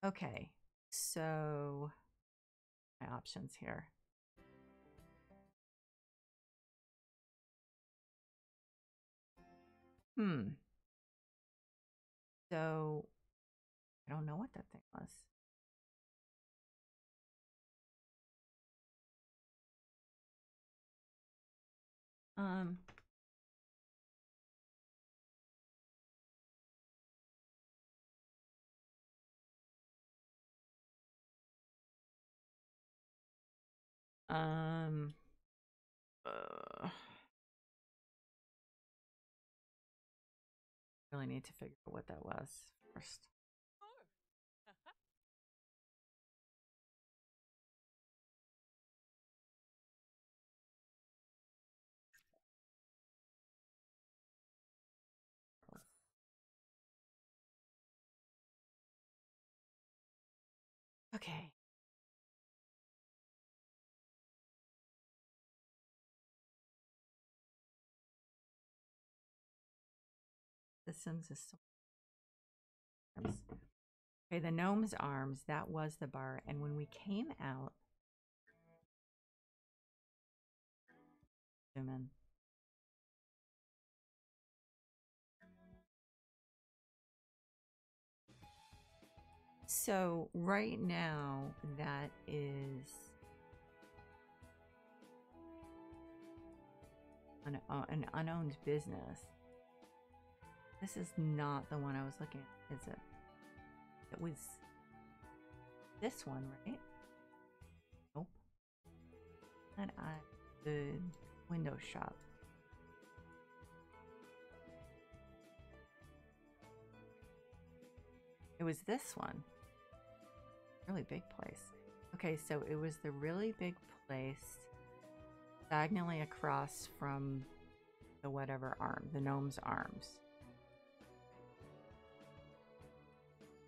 Okay, so my options here. Hmm. So I don't know what that thing was. Um Um uh, really need to figure out what that was first. Okay. Okay, the gnome's arms, that was the bar. And when we came out, zoom in. So right now, that is an, uh, an unowned business. This is not the one I was looking at, is it? It was this one, right? Nope. And I the window shop. It was this one. Really big place. Okay, so it was the really big place diagonally across from the whatever arm, the gnome's arms.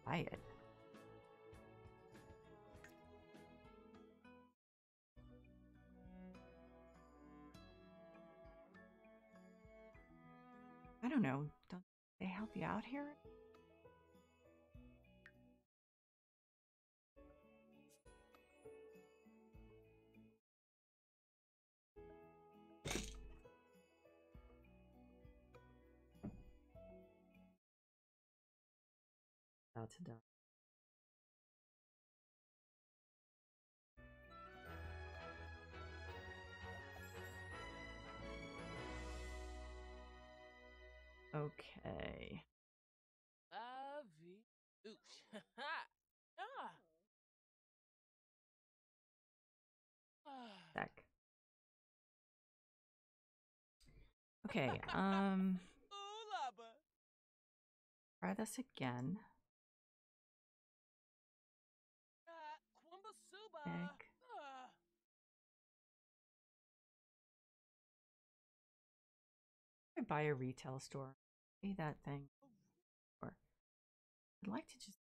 Buy it. I don't know. Don't they help you out here? That's done. Okay. La vie. Ooh. ah. Ah. Sec. Okay, um try this again. Ah, Kwamba Suba. Ah. I buy a retail store. See that thing. Or I'd like to just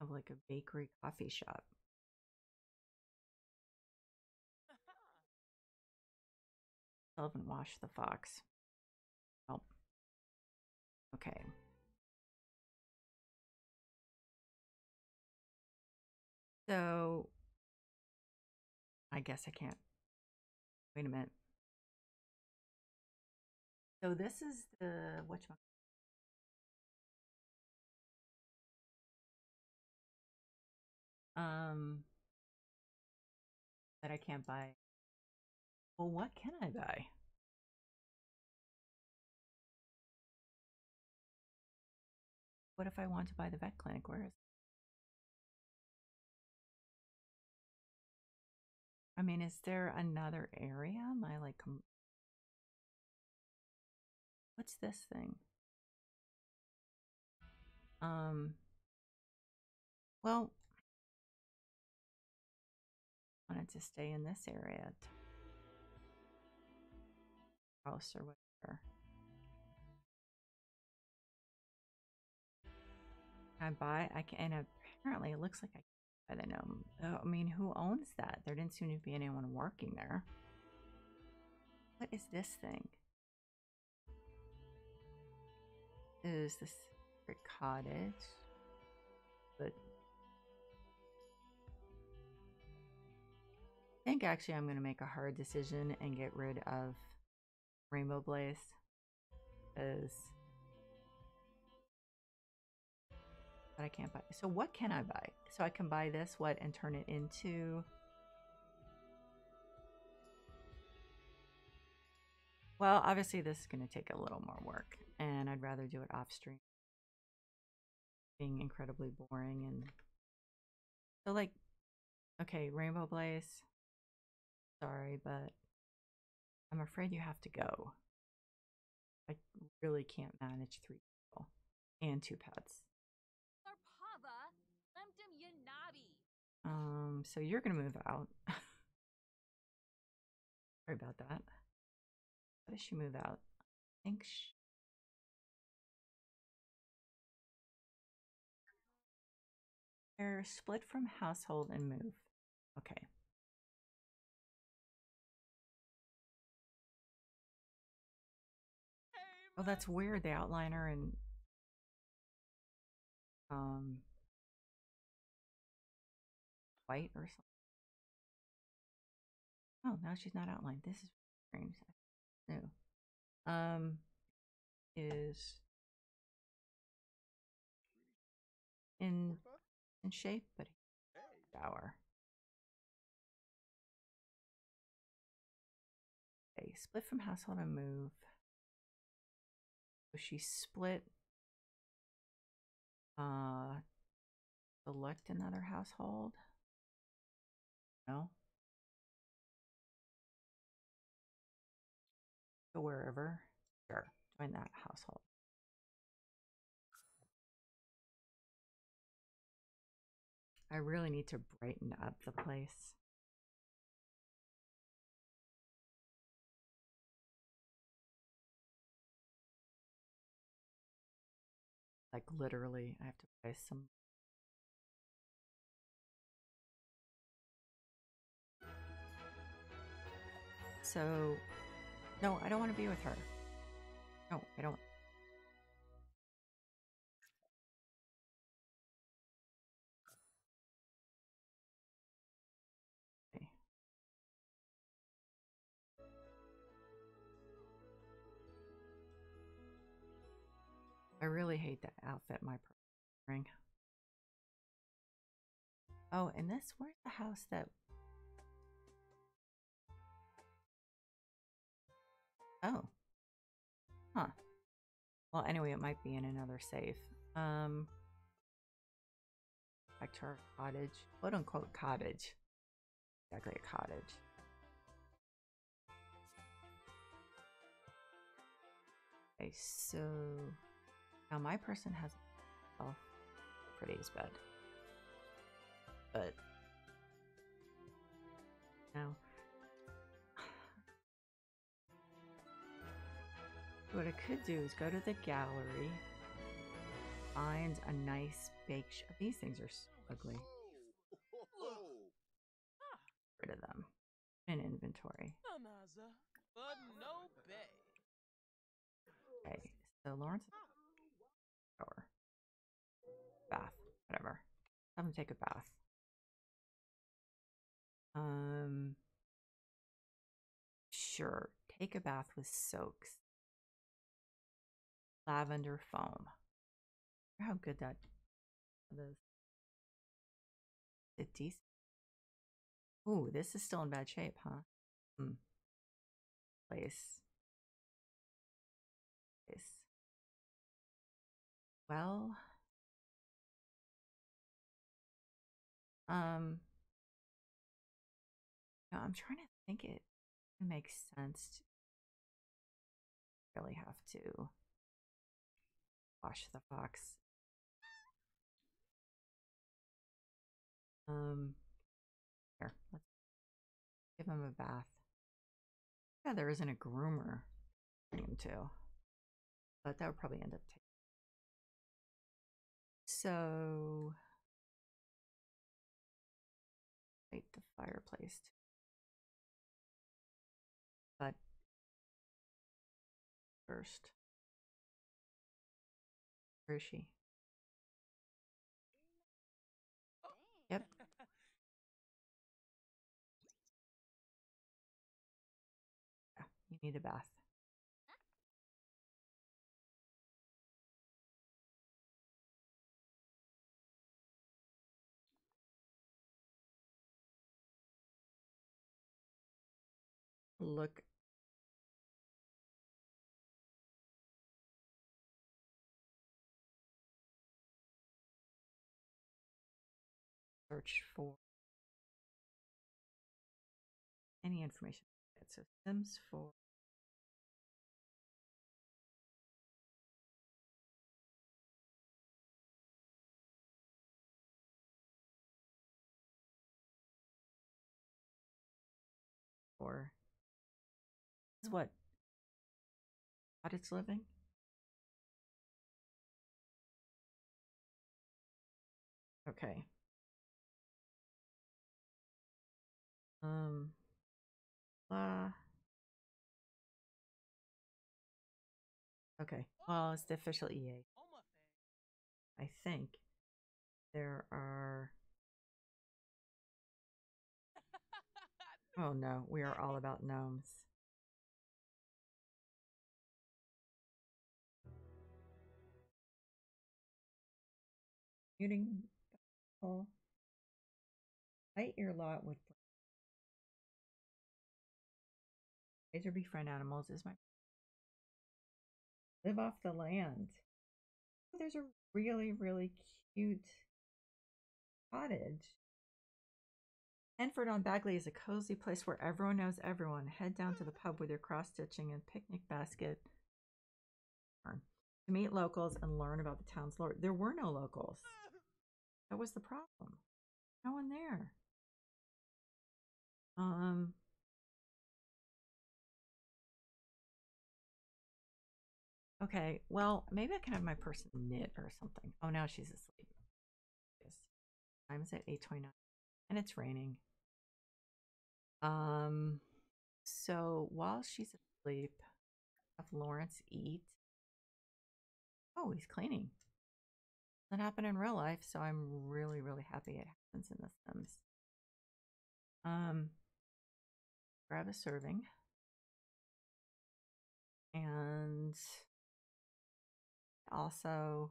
have like a bakery coffee shop. Still haven't washed the fox. Oh. Okay. So I guess I can't. Wait a minute. So this is the what um that I can't buy. Well, what can I buy? What if I want to buy the vet clinic? Where is I mean, is there another area? Am I like, what's this thing? Um, well, I wanted to stay in this area, house or whatever. I buy? I can. And apparently, it looks like I by the gnome. Um, oh, I mean, who owns that? There didn't seem to be anyone working there. What is this thing? Is this a cottage? But I think actually I'm going to make a hard decision and get rid of Rainbow Blaze because but I can't buy. So what can I buy? So I can buy this what and turn it into Well, obviously this is going to take a little more work and I'd rather do it off stream. Being incredibly boring and so like okay, Rainbow Blaze. Sorry, but I'm afraid you have to go. I really can't manage three people and two pets. Um, so you're gonna move out. Sorry about that. How does she move out? I think she... They're split from household and move. Okay. Oh, that's weird. The outliner and um white or something. Oh, now she's not outlined. This is strange. New. Um, is in in shape, but shower. Okay, split from household and move. So she split. Uh, select another household. No. Go wherever. Sure. Join that household. I really need to brighten up the place. Like literally, I have to buy some. So, no, I don't want to be with her. No, I don't. I really hate that outfit my is. Oh, and this where's the house that Oh. Huh. Well, anyway, it might be in another safe. Um back to our cottage. Quote unquote cottage. Exactly a cottage. Okay, so now my person has oh pretty is bed. But now what I could do is go to the gallery, find a nice bake shop. These things are so ugly. Rid of them. In inventory. Anaza, but no bay. Okay, so Lawrence shower. Bath. Whatever. Have him take a bath. Um sure. Take a bath with soaks. Lavender foam. How good that is. It decent. Ooh, this is still in bad shape, huh? Hmm. Place. Place. Well, um, no, I'm trying to think it makes sense to really have to the fox. Um, here, let's give him a bath. Yeah, there isn't a groomer him to, but that would probably end up taking. So, light the fireplace. too. But first, where is she? Oh, yep. Yeah, you need a bath. Look. Search for any information. So Sims for for is what cottage living. Okay. Um. Uh, okay. Well, it's the official EA. I think there are. Oh no, we are all about gnomes. Muting. Oh. Light your lot with. Or befriend animals is my. Live off the land. Oh, There's a really, really cute cottage. Henford on Bagley is a cozy place where everyone knows everyone. Head down to the pub with your cross stitching and picnic basket to meet locals and learn about the town's lore. There were no locals. That was the problem. No one there. Um. Okay, well, maybe I can have my person knit or something. Oh, now she's asleep. Yes. Time is at 8:29 and it's raining. Um so while she's asleep, have Lawrence eat. Oh, he's cleaning. That happened in real life, so I'm really, really happy it happens in The Sims. Um, grab a serving, and also,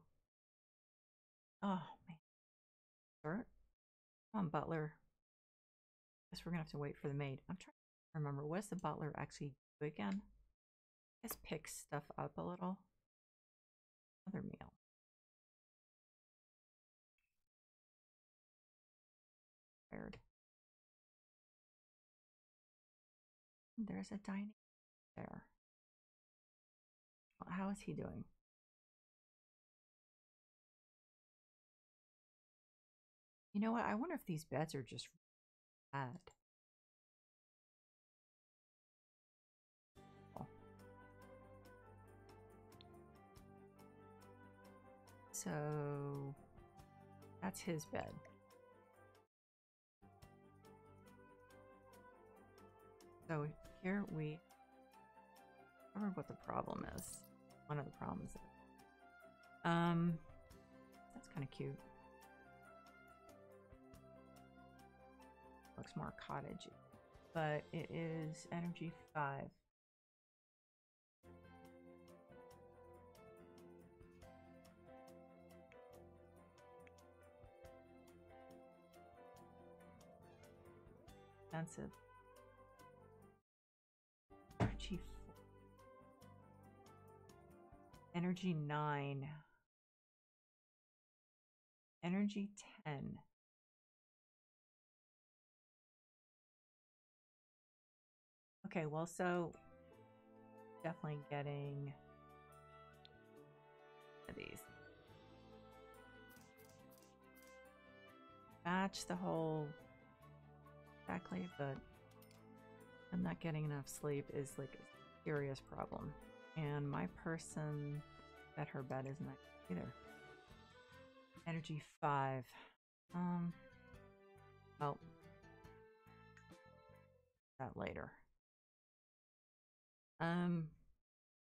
oh man, come on, Butler. Guess we're gonna have to wait for the maid. I'm trying to remember what does the butler actually do again? Just pick stuff up a little. Another meal. Tired. There's a dining there. How is he doing? You know what? I wonder if these beds are just bad. Oh. So that's his bed. So here we remember what the problem is. One of the problems. Is. Um, that's kind of cute. Looks more cottagey, but it is energy five. Expensive. Energy four. Energy nine. Energy ten. Okay, well, so definitely getting these. Match the whole exactly, but I'm not getting enough sleep is like a serious problem. And my person at her bed isn't either. Energy five. Um, oh, that later. Um,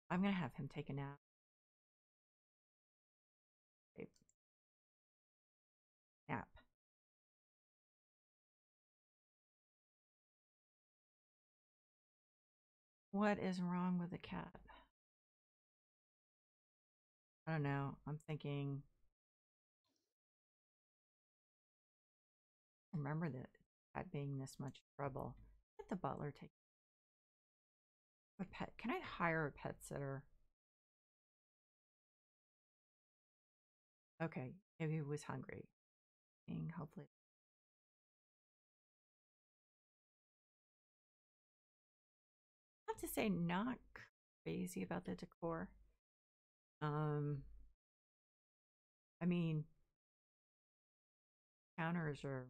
I'm gonna have him take a nap. Nap. What is wrong with the cat? I don't know. I'm thinking. Remember that cat being this much trouble. Let the butler take a pet. Can I hire a pet sitter? Okay, maybe he was hungry. Being hopefully. Have to say, not crazy about the decor. Um, I mean, counters are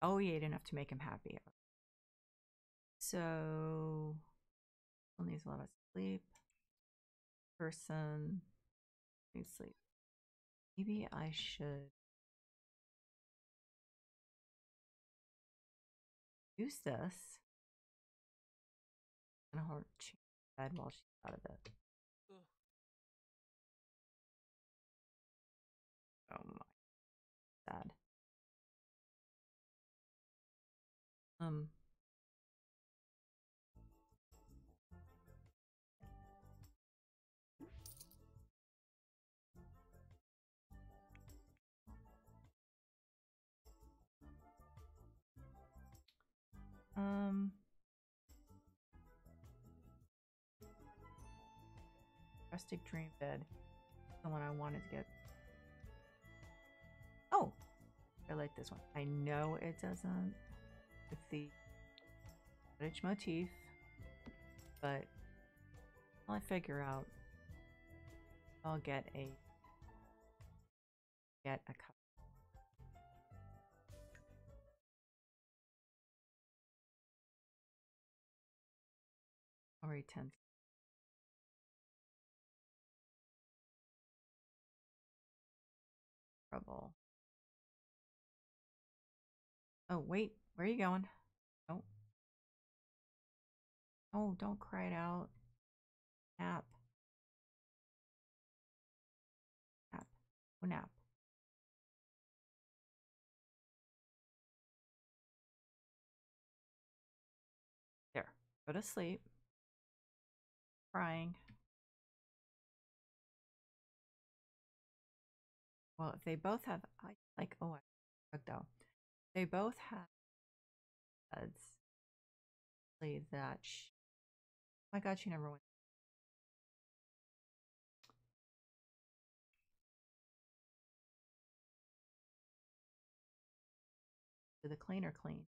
Oh, he ate enough to make him happy. So, still needs a lot of sleep. Person needs sleep. Maybe I should use this and her bed while she's out of it. Um. Um. Rustic dream bed. The one I wanted to get. Oh, I like this one. I know it doesn't with the cottage motif, but I'll figure out. I'll get a get a cup. 10. Trouble. Oh, wait. Where are you going? Oh. Oh, don't cry it out. Nap. Nap. Oh, nap. There. Go to sleep. Crying. Well, if they both have, like, oh, I out. They both have buds. Play that. Oh my God, she never went. The cleaner clean?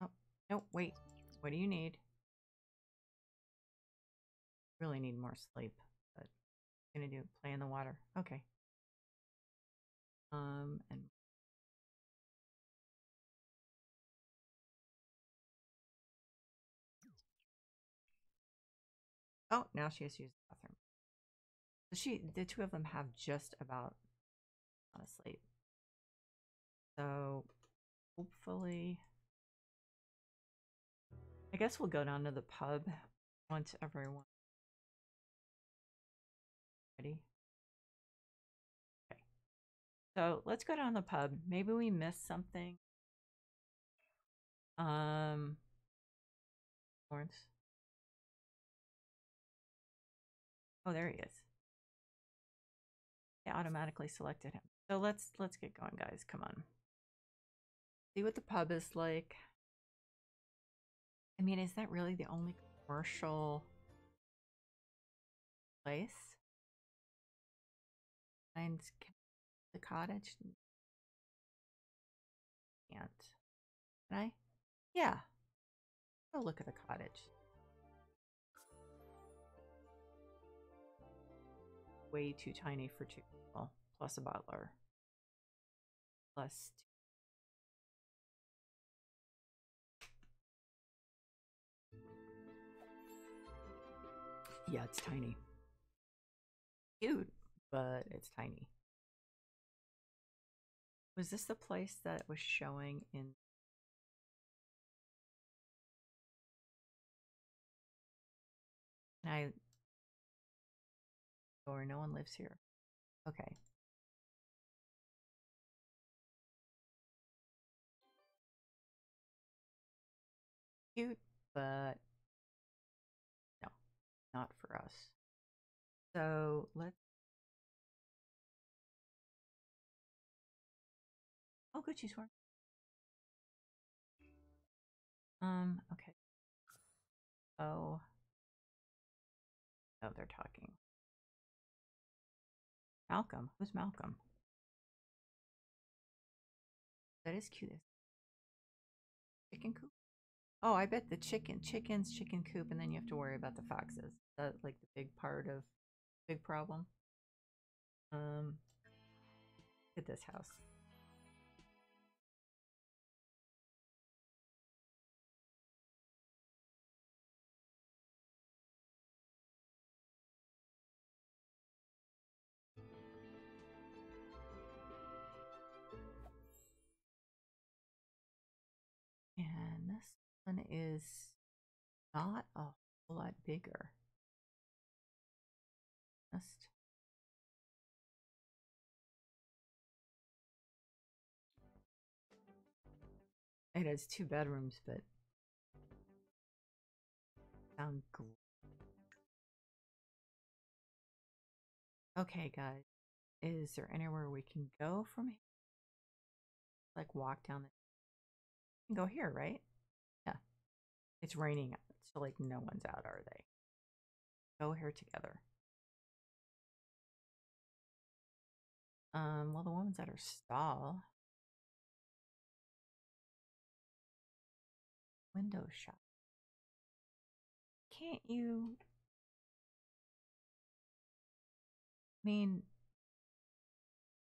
Oh, no, wait. What do you need? Really need more sleep, but I'm gonna do play in the water. Okay. Um, and oh, now she has to use the bathroom. So she, the two of them have just about a sleep. So hopefully, I guess we'll go down to the pub once everyone ready. Okay. So let's go down the pub. Maybe we missed something. Um, Lawrence. Oh, there he is. They automatically selected him. So let's let's get going, guys. Come on. See what the pub is like. I mean, is that really the only commercial place? Find the cottage. Can't. Can I? Yeah. Go look at the cottage. Way too tiny for two people, plus a butler. Plus two. Yeah, it's tiny. Cute, but it's tiny. Was this the place that was showing in I or no one lives here? Okay. Cute, but no, not for us. So let's. Oh, she's working. Um, okay. Oh. Oh, they're talking. Malcolm. Who's Malcolm? That is cute. Chicken coop? Oh, I bet the chicken, chickens, chicken coop, and then you have to worry about the foxes. Is that like the big part of big problem? Um, at this house. One is not a whole lot bigger. Just it has two bedrooms, but sound great. Okay, guys, is there anywhere we can go from here? Like walk down the go here, right? It's raining so like no one's out, are they? Go here together. Um, well, the woman's at her stall. window shop. Can't you? I mean,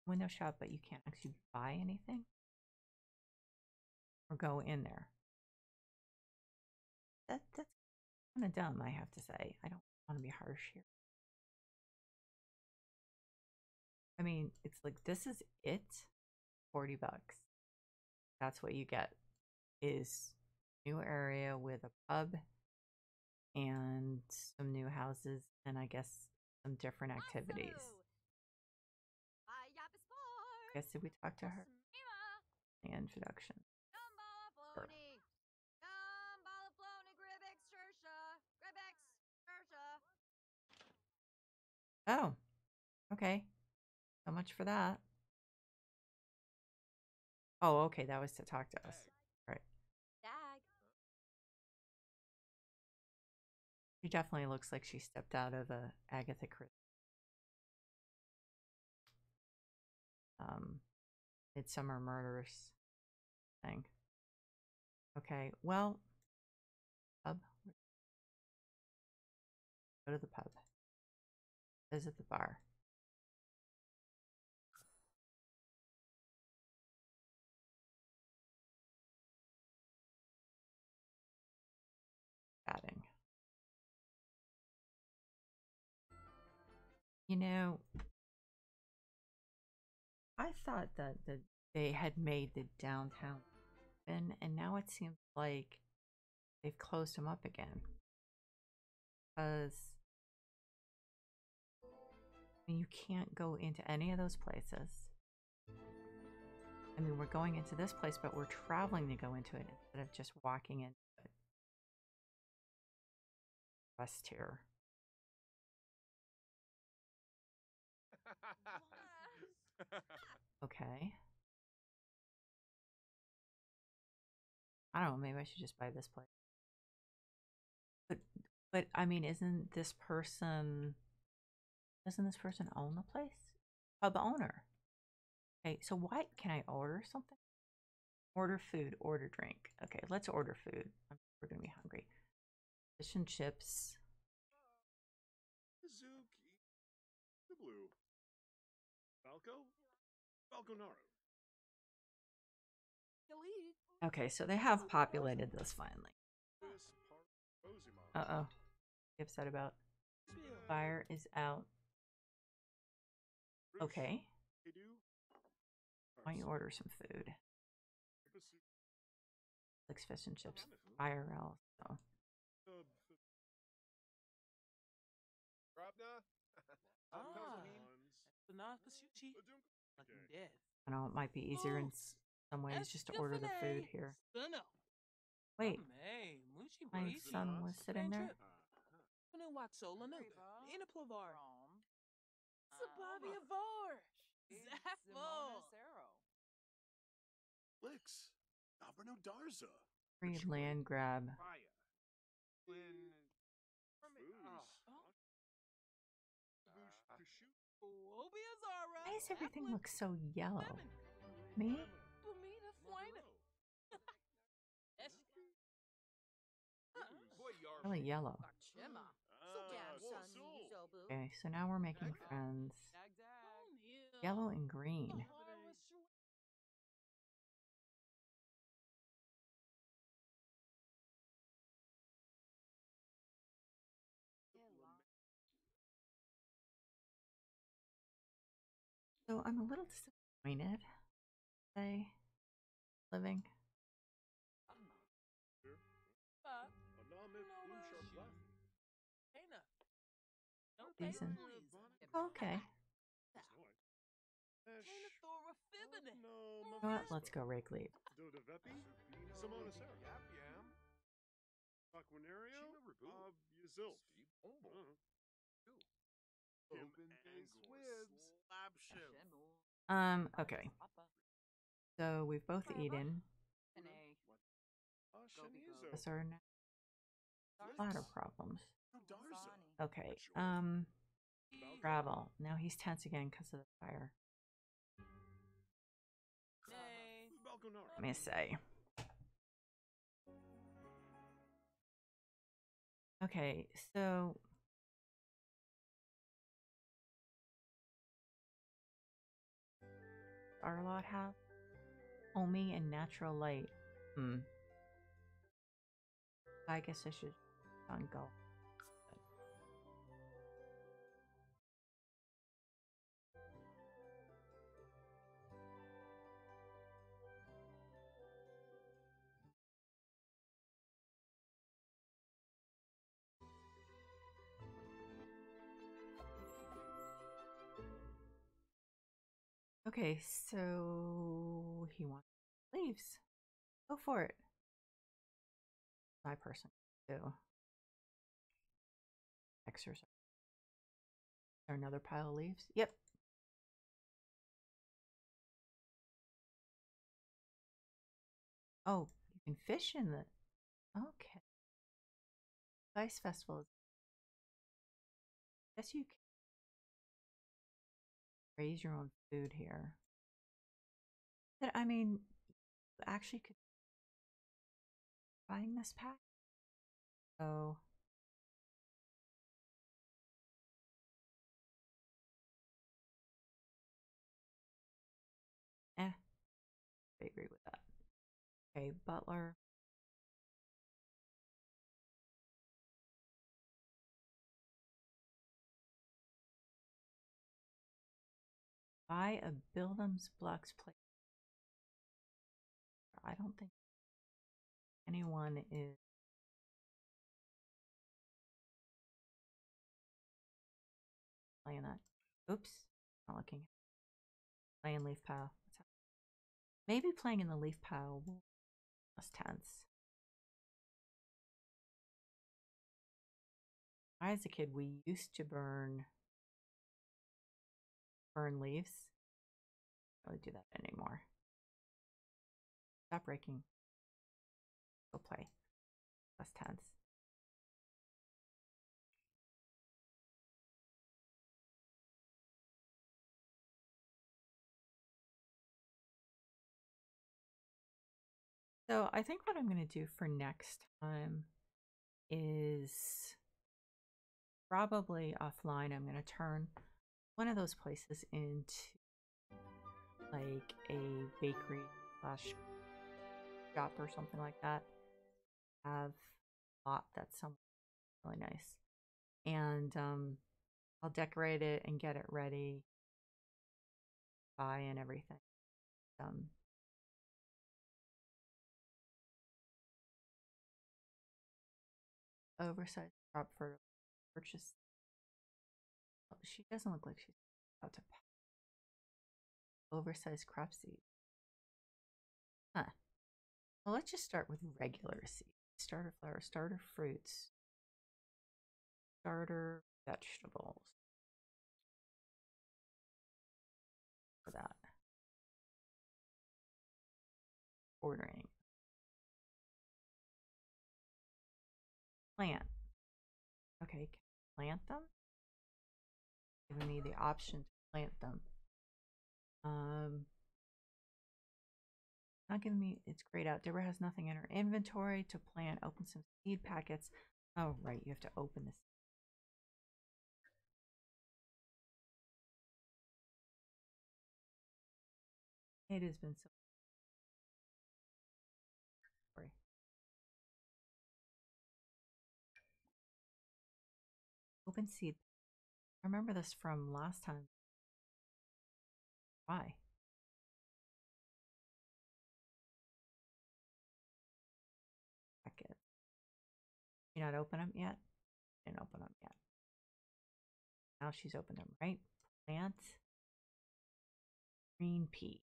window shop, but you can't actually buy anything or go in there. That that's kind of dumb, I have to say. I don't want to be harsh here. I mean, it's like this is it, forty bucks. That's what you get. Is new area with a pub and some new houses and I guess some different activities. I guess did we talk to her? The introduction. Oh, okay. So much for that. Oh, okay. That was to talk to us. Right. Dag. She definitely looks like she stepped out of a Agatha Christie. Um, Midsomer Murders thing. Okay, well, pub. Go to the pub. Visit the bar. Chatting. You know, I thought that that they had made the downtown open, and now it seems like they've closed them up again. Because mean, you can't go into any of those places. I mean, we're going into this place, but we're traveling to go into it instead of just walking in. Rest here. Okay. I don't know. Maybe I should just buy this place. But, but I mean, isn't this person? Doesn't this person own the place? Pub owner. Okay, so why can I order something? Order food, order drink. Okay, let's order food. We're gonna be hungry. Fish and chips. Mizuki. The blue. Falco? Falconaro. Okay, so they have populated this finally. This part Rosimon. Uh oh. Upset about fire is out. Okay. Edu. Why don't you order some food? Ipasu- Like fish and chips. IRL. So Ah. Hans. Banana Pasucci. Badum- Fucking Okay. death. I know it might be easier in some ways just to order the food here. Wait, my son was sitting there. Uh-huh. Ano Waxola no. In a plavar. Sababi Avar. Zaffo. Lix. Alberno Darza. Free land grab. Raya. Lin. Obiazara. Why does everything look so yellow? Me? Bumina Fuina. Really yellow. Okay, so now we're making friends. Yellow and green. So I'm a little disappointed. Say, living. Season. Okay. You know what? Let's go rake lead. Simona Sarah. Aquinario of Yazil. Open face wibs. Um, okay. So we've both eaten. Those are now bladder problems. Okay. Um, travel. Now he's tense again because of the fire. Let me say. Okay, so our lot have homing and natural light. Hmm. I guess I should on golf. Okay, so he wants leaves. Go for it. My person too. Exercise. Is there another pile of leaves? Yep. Oh, you can fish in the. Okay. Ice festival. Guess you can raise your own food here. But I mean, actually could buying this pack. So eh, I agree with that. Okay, Butler. Buy a Bildum's Blocks plate. I don't think anyone is playing that. Oops, not looking. Playing leaf pile. Maybe playing in the leaf pile will less tense. I, as a kid, we used to burn burn leaves. Don't do that anymore. Stop breaking. Go play. Less tense. So I think what I'm going to do for next time is probably offline. I'm going to turn one of those places into like a bakery slash shop or something like that. Have a lot that's some really nice, and um, I'll decorate it and get it ready, buy and everything. Um, oversized crop for purchase. She doesn't look like she's about to pack. Oversized crop seed. Huh. Well, let's just start with regular seed. Starter flower, starter fruits, starter vegetables. For that. Ordering. Plant. Okay, plant them? Giving me the option to plant them. Um, not giving me it's grayed out. Deborah has nothing in her inventory to plant. Open some seed packets. Oh, right, you have to open this. It has been so. Open seed. I remember this from last time. Why? Packet. You not open them yet? Didn't open them yet. Now she's opened them, right? Plant. Green pea.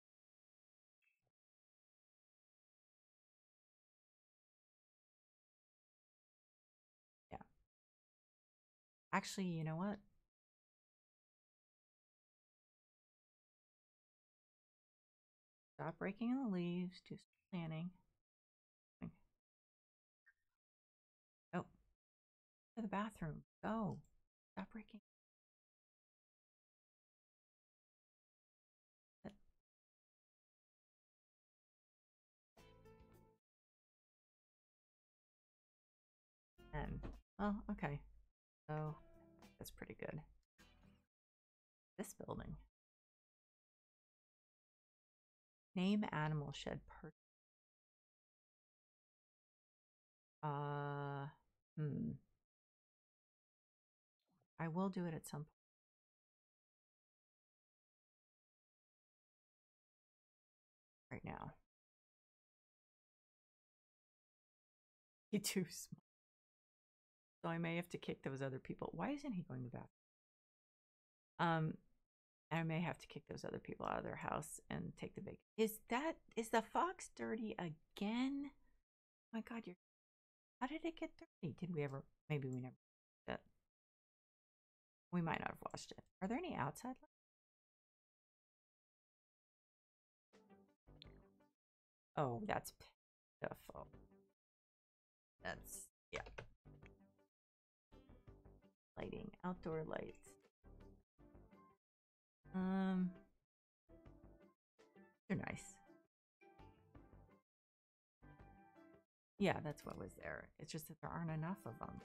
Yeah. Actually, you know what? Stop breaking the leaves. Do some planting. Oh, to the bathroom. Go. Stop And Oh, okay. So that's pretty good. This building. Name animal shed per. Uh, hmm. I will do it at some point. Right now. He too small. So I may have to kick those other people. Why isn't he going to the bathroom? Um, I may have to kick those other people out of their house and take the big. Is that is the fox dirty again? Oh my God, you're. How did it get dirty? Did we ever? Maybe we never. That. We might not have watched it. Are there any outside? lights? Oh, that's pitiful. That's yeah. Lighting, outdoor lights. Um, they're nice. Yeah, that's what was there. It's just that there aren't enough of them.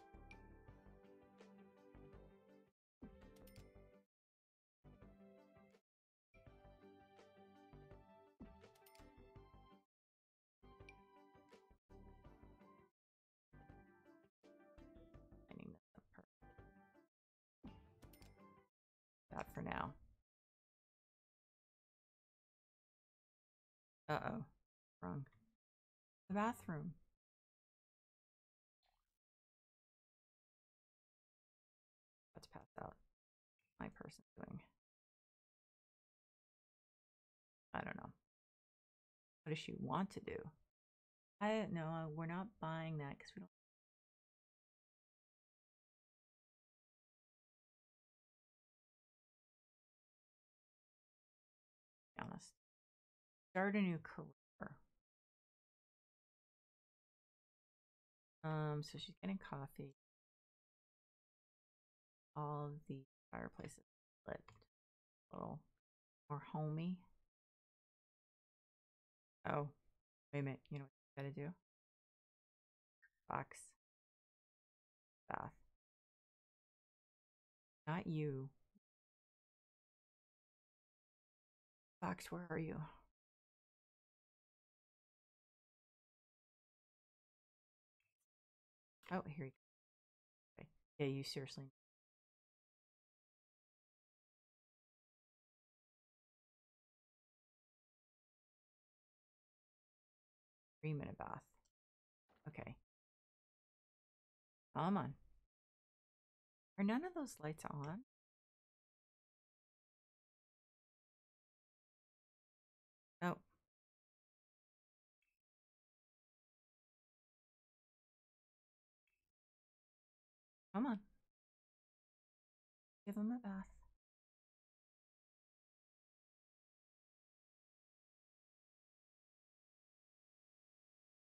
For now. Uh oh. Wrong. The bathroom. Let's pass out. My person doing. I don't know. What does she want to do? I don't know. We're not buying that because we don't. Start a new career. Um, so she's getting coffee. All the fireplaces lit. A little more homey. Oh, wait a minute. You know what you gotta do? Box. Bath. Not you. Fox, where are you? Oh, here you go. Okay. Yeah, you seriously. Three minute bath. Okay. Come on. Are none of those lights on? Come on. Give him a bath.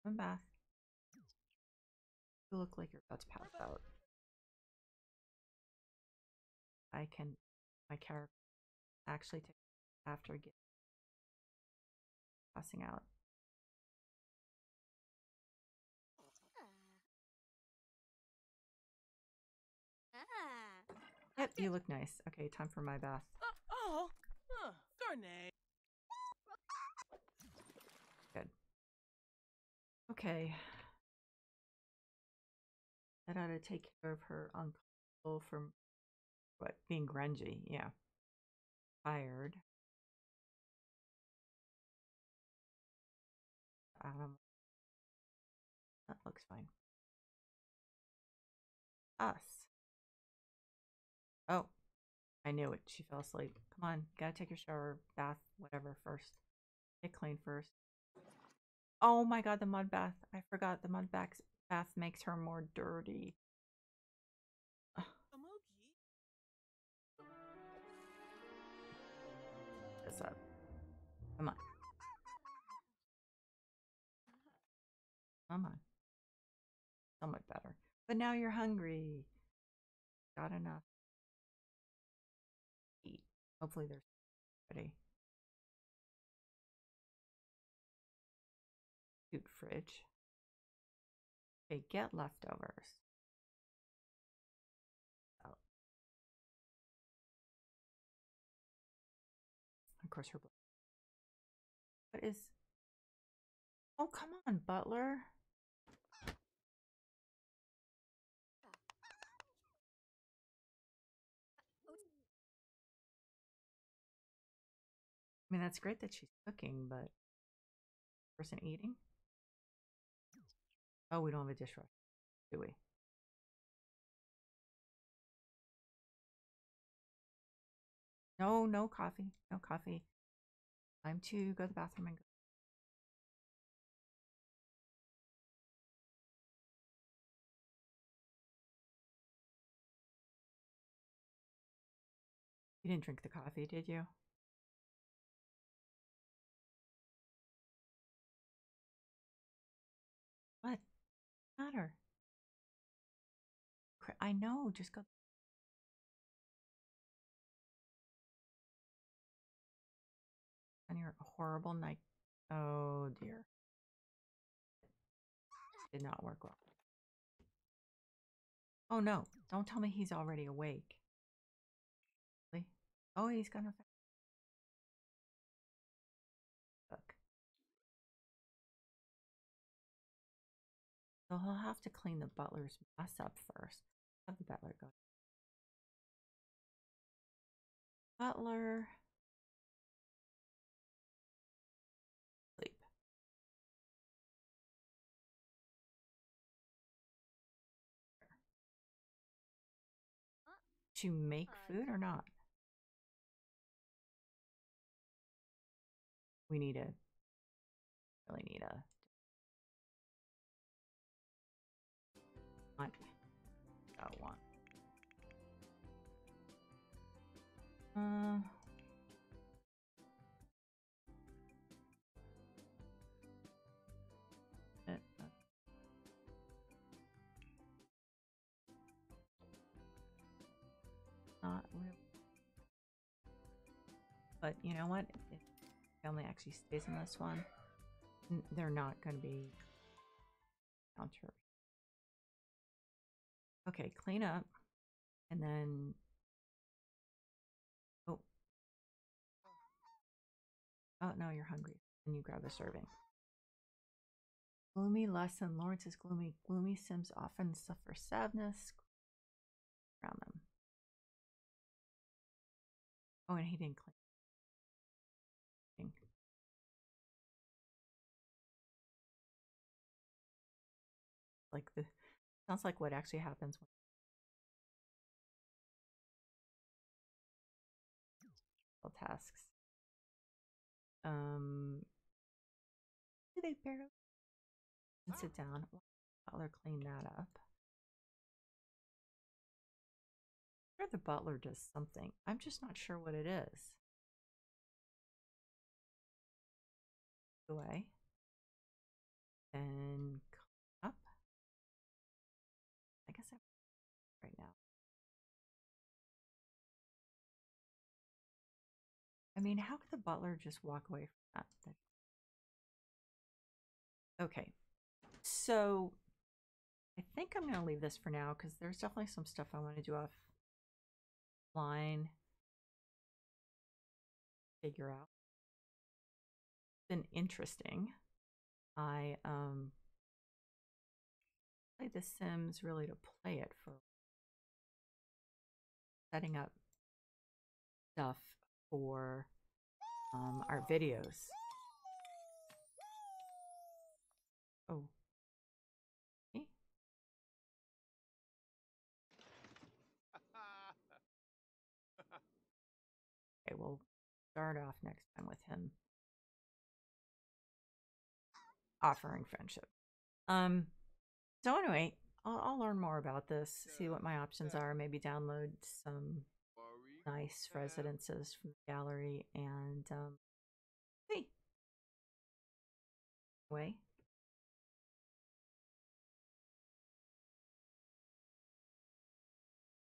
Give him a bath. You look like you're about to pass out. I can, my character actually take after get passing out. Yep, you look nice. Okay, time for my bath. Uh, oh, huh, Garnet. Good. Okay. That ought to take care of her uncle from what being grungy. Yeah. Tired. Um, that looks fine. Us. I knew it. She fell asleep. Come on, gotta take your shower, bath, whatever first. Get clean first. Oh my god, the mud bath. I forgot the mud bath bath makes her more dirty. This up. Come on. Come on. Somewhat better. But now you're hungry. Got enough. Hopefully they're ready. Cute fridge. Okay, get leftovers. Oh. Of course, her. What is? Oh, come on, Butler. I mean, that's great that she's cooking, but person eating? Oh, we don't have a dishwasher, do we? No, no coffee. No coffee. Time to go to the bathroom and go. You didn't drink the coffee, did you? Matter? I know, just go. On your horrible night. Oh dear. Did not work well. Oh no, don't tell me he's already awake. Oh, he's gonna. So he'll have to clean the butler's mess up first. Have the butler go. Butler. Sleep. You make food or not? We need a really need a Uh not really. But you know what? If family actually stays in this one, they're not going to be counter. Okay, clean up, and then. Oh no, you're hungry, and you grab a serving. Gloomy lesson. Lawrence is gloomy. Gloomy Sims often suffer sadness around them. Oh, and he didn't click. Like the sounds like what actually happens when tasks. Um, do they barely and sit down they're clean that up? Sure, the butler does something. I'm just not sure what it is. Away and I mean, how could the butler just walk away from that? Okay. So I think I'm going to leave this for now because there's definitely some stuff I want to do offline. Figure out. Been interesting. I um play The Sims really to play it for setting up stuff for um, our videos. Oh. Me? Okay, we'll start off next time with him offering friendship. Um, so anyway, I'll, I'll learn more about this, see what my options are, maybe download some nice residences from the gallery and um, see. Anyway,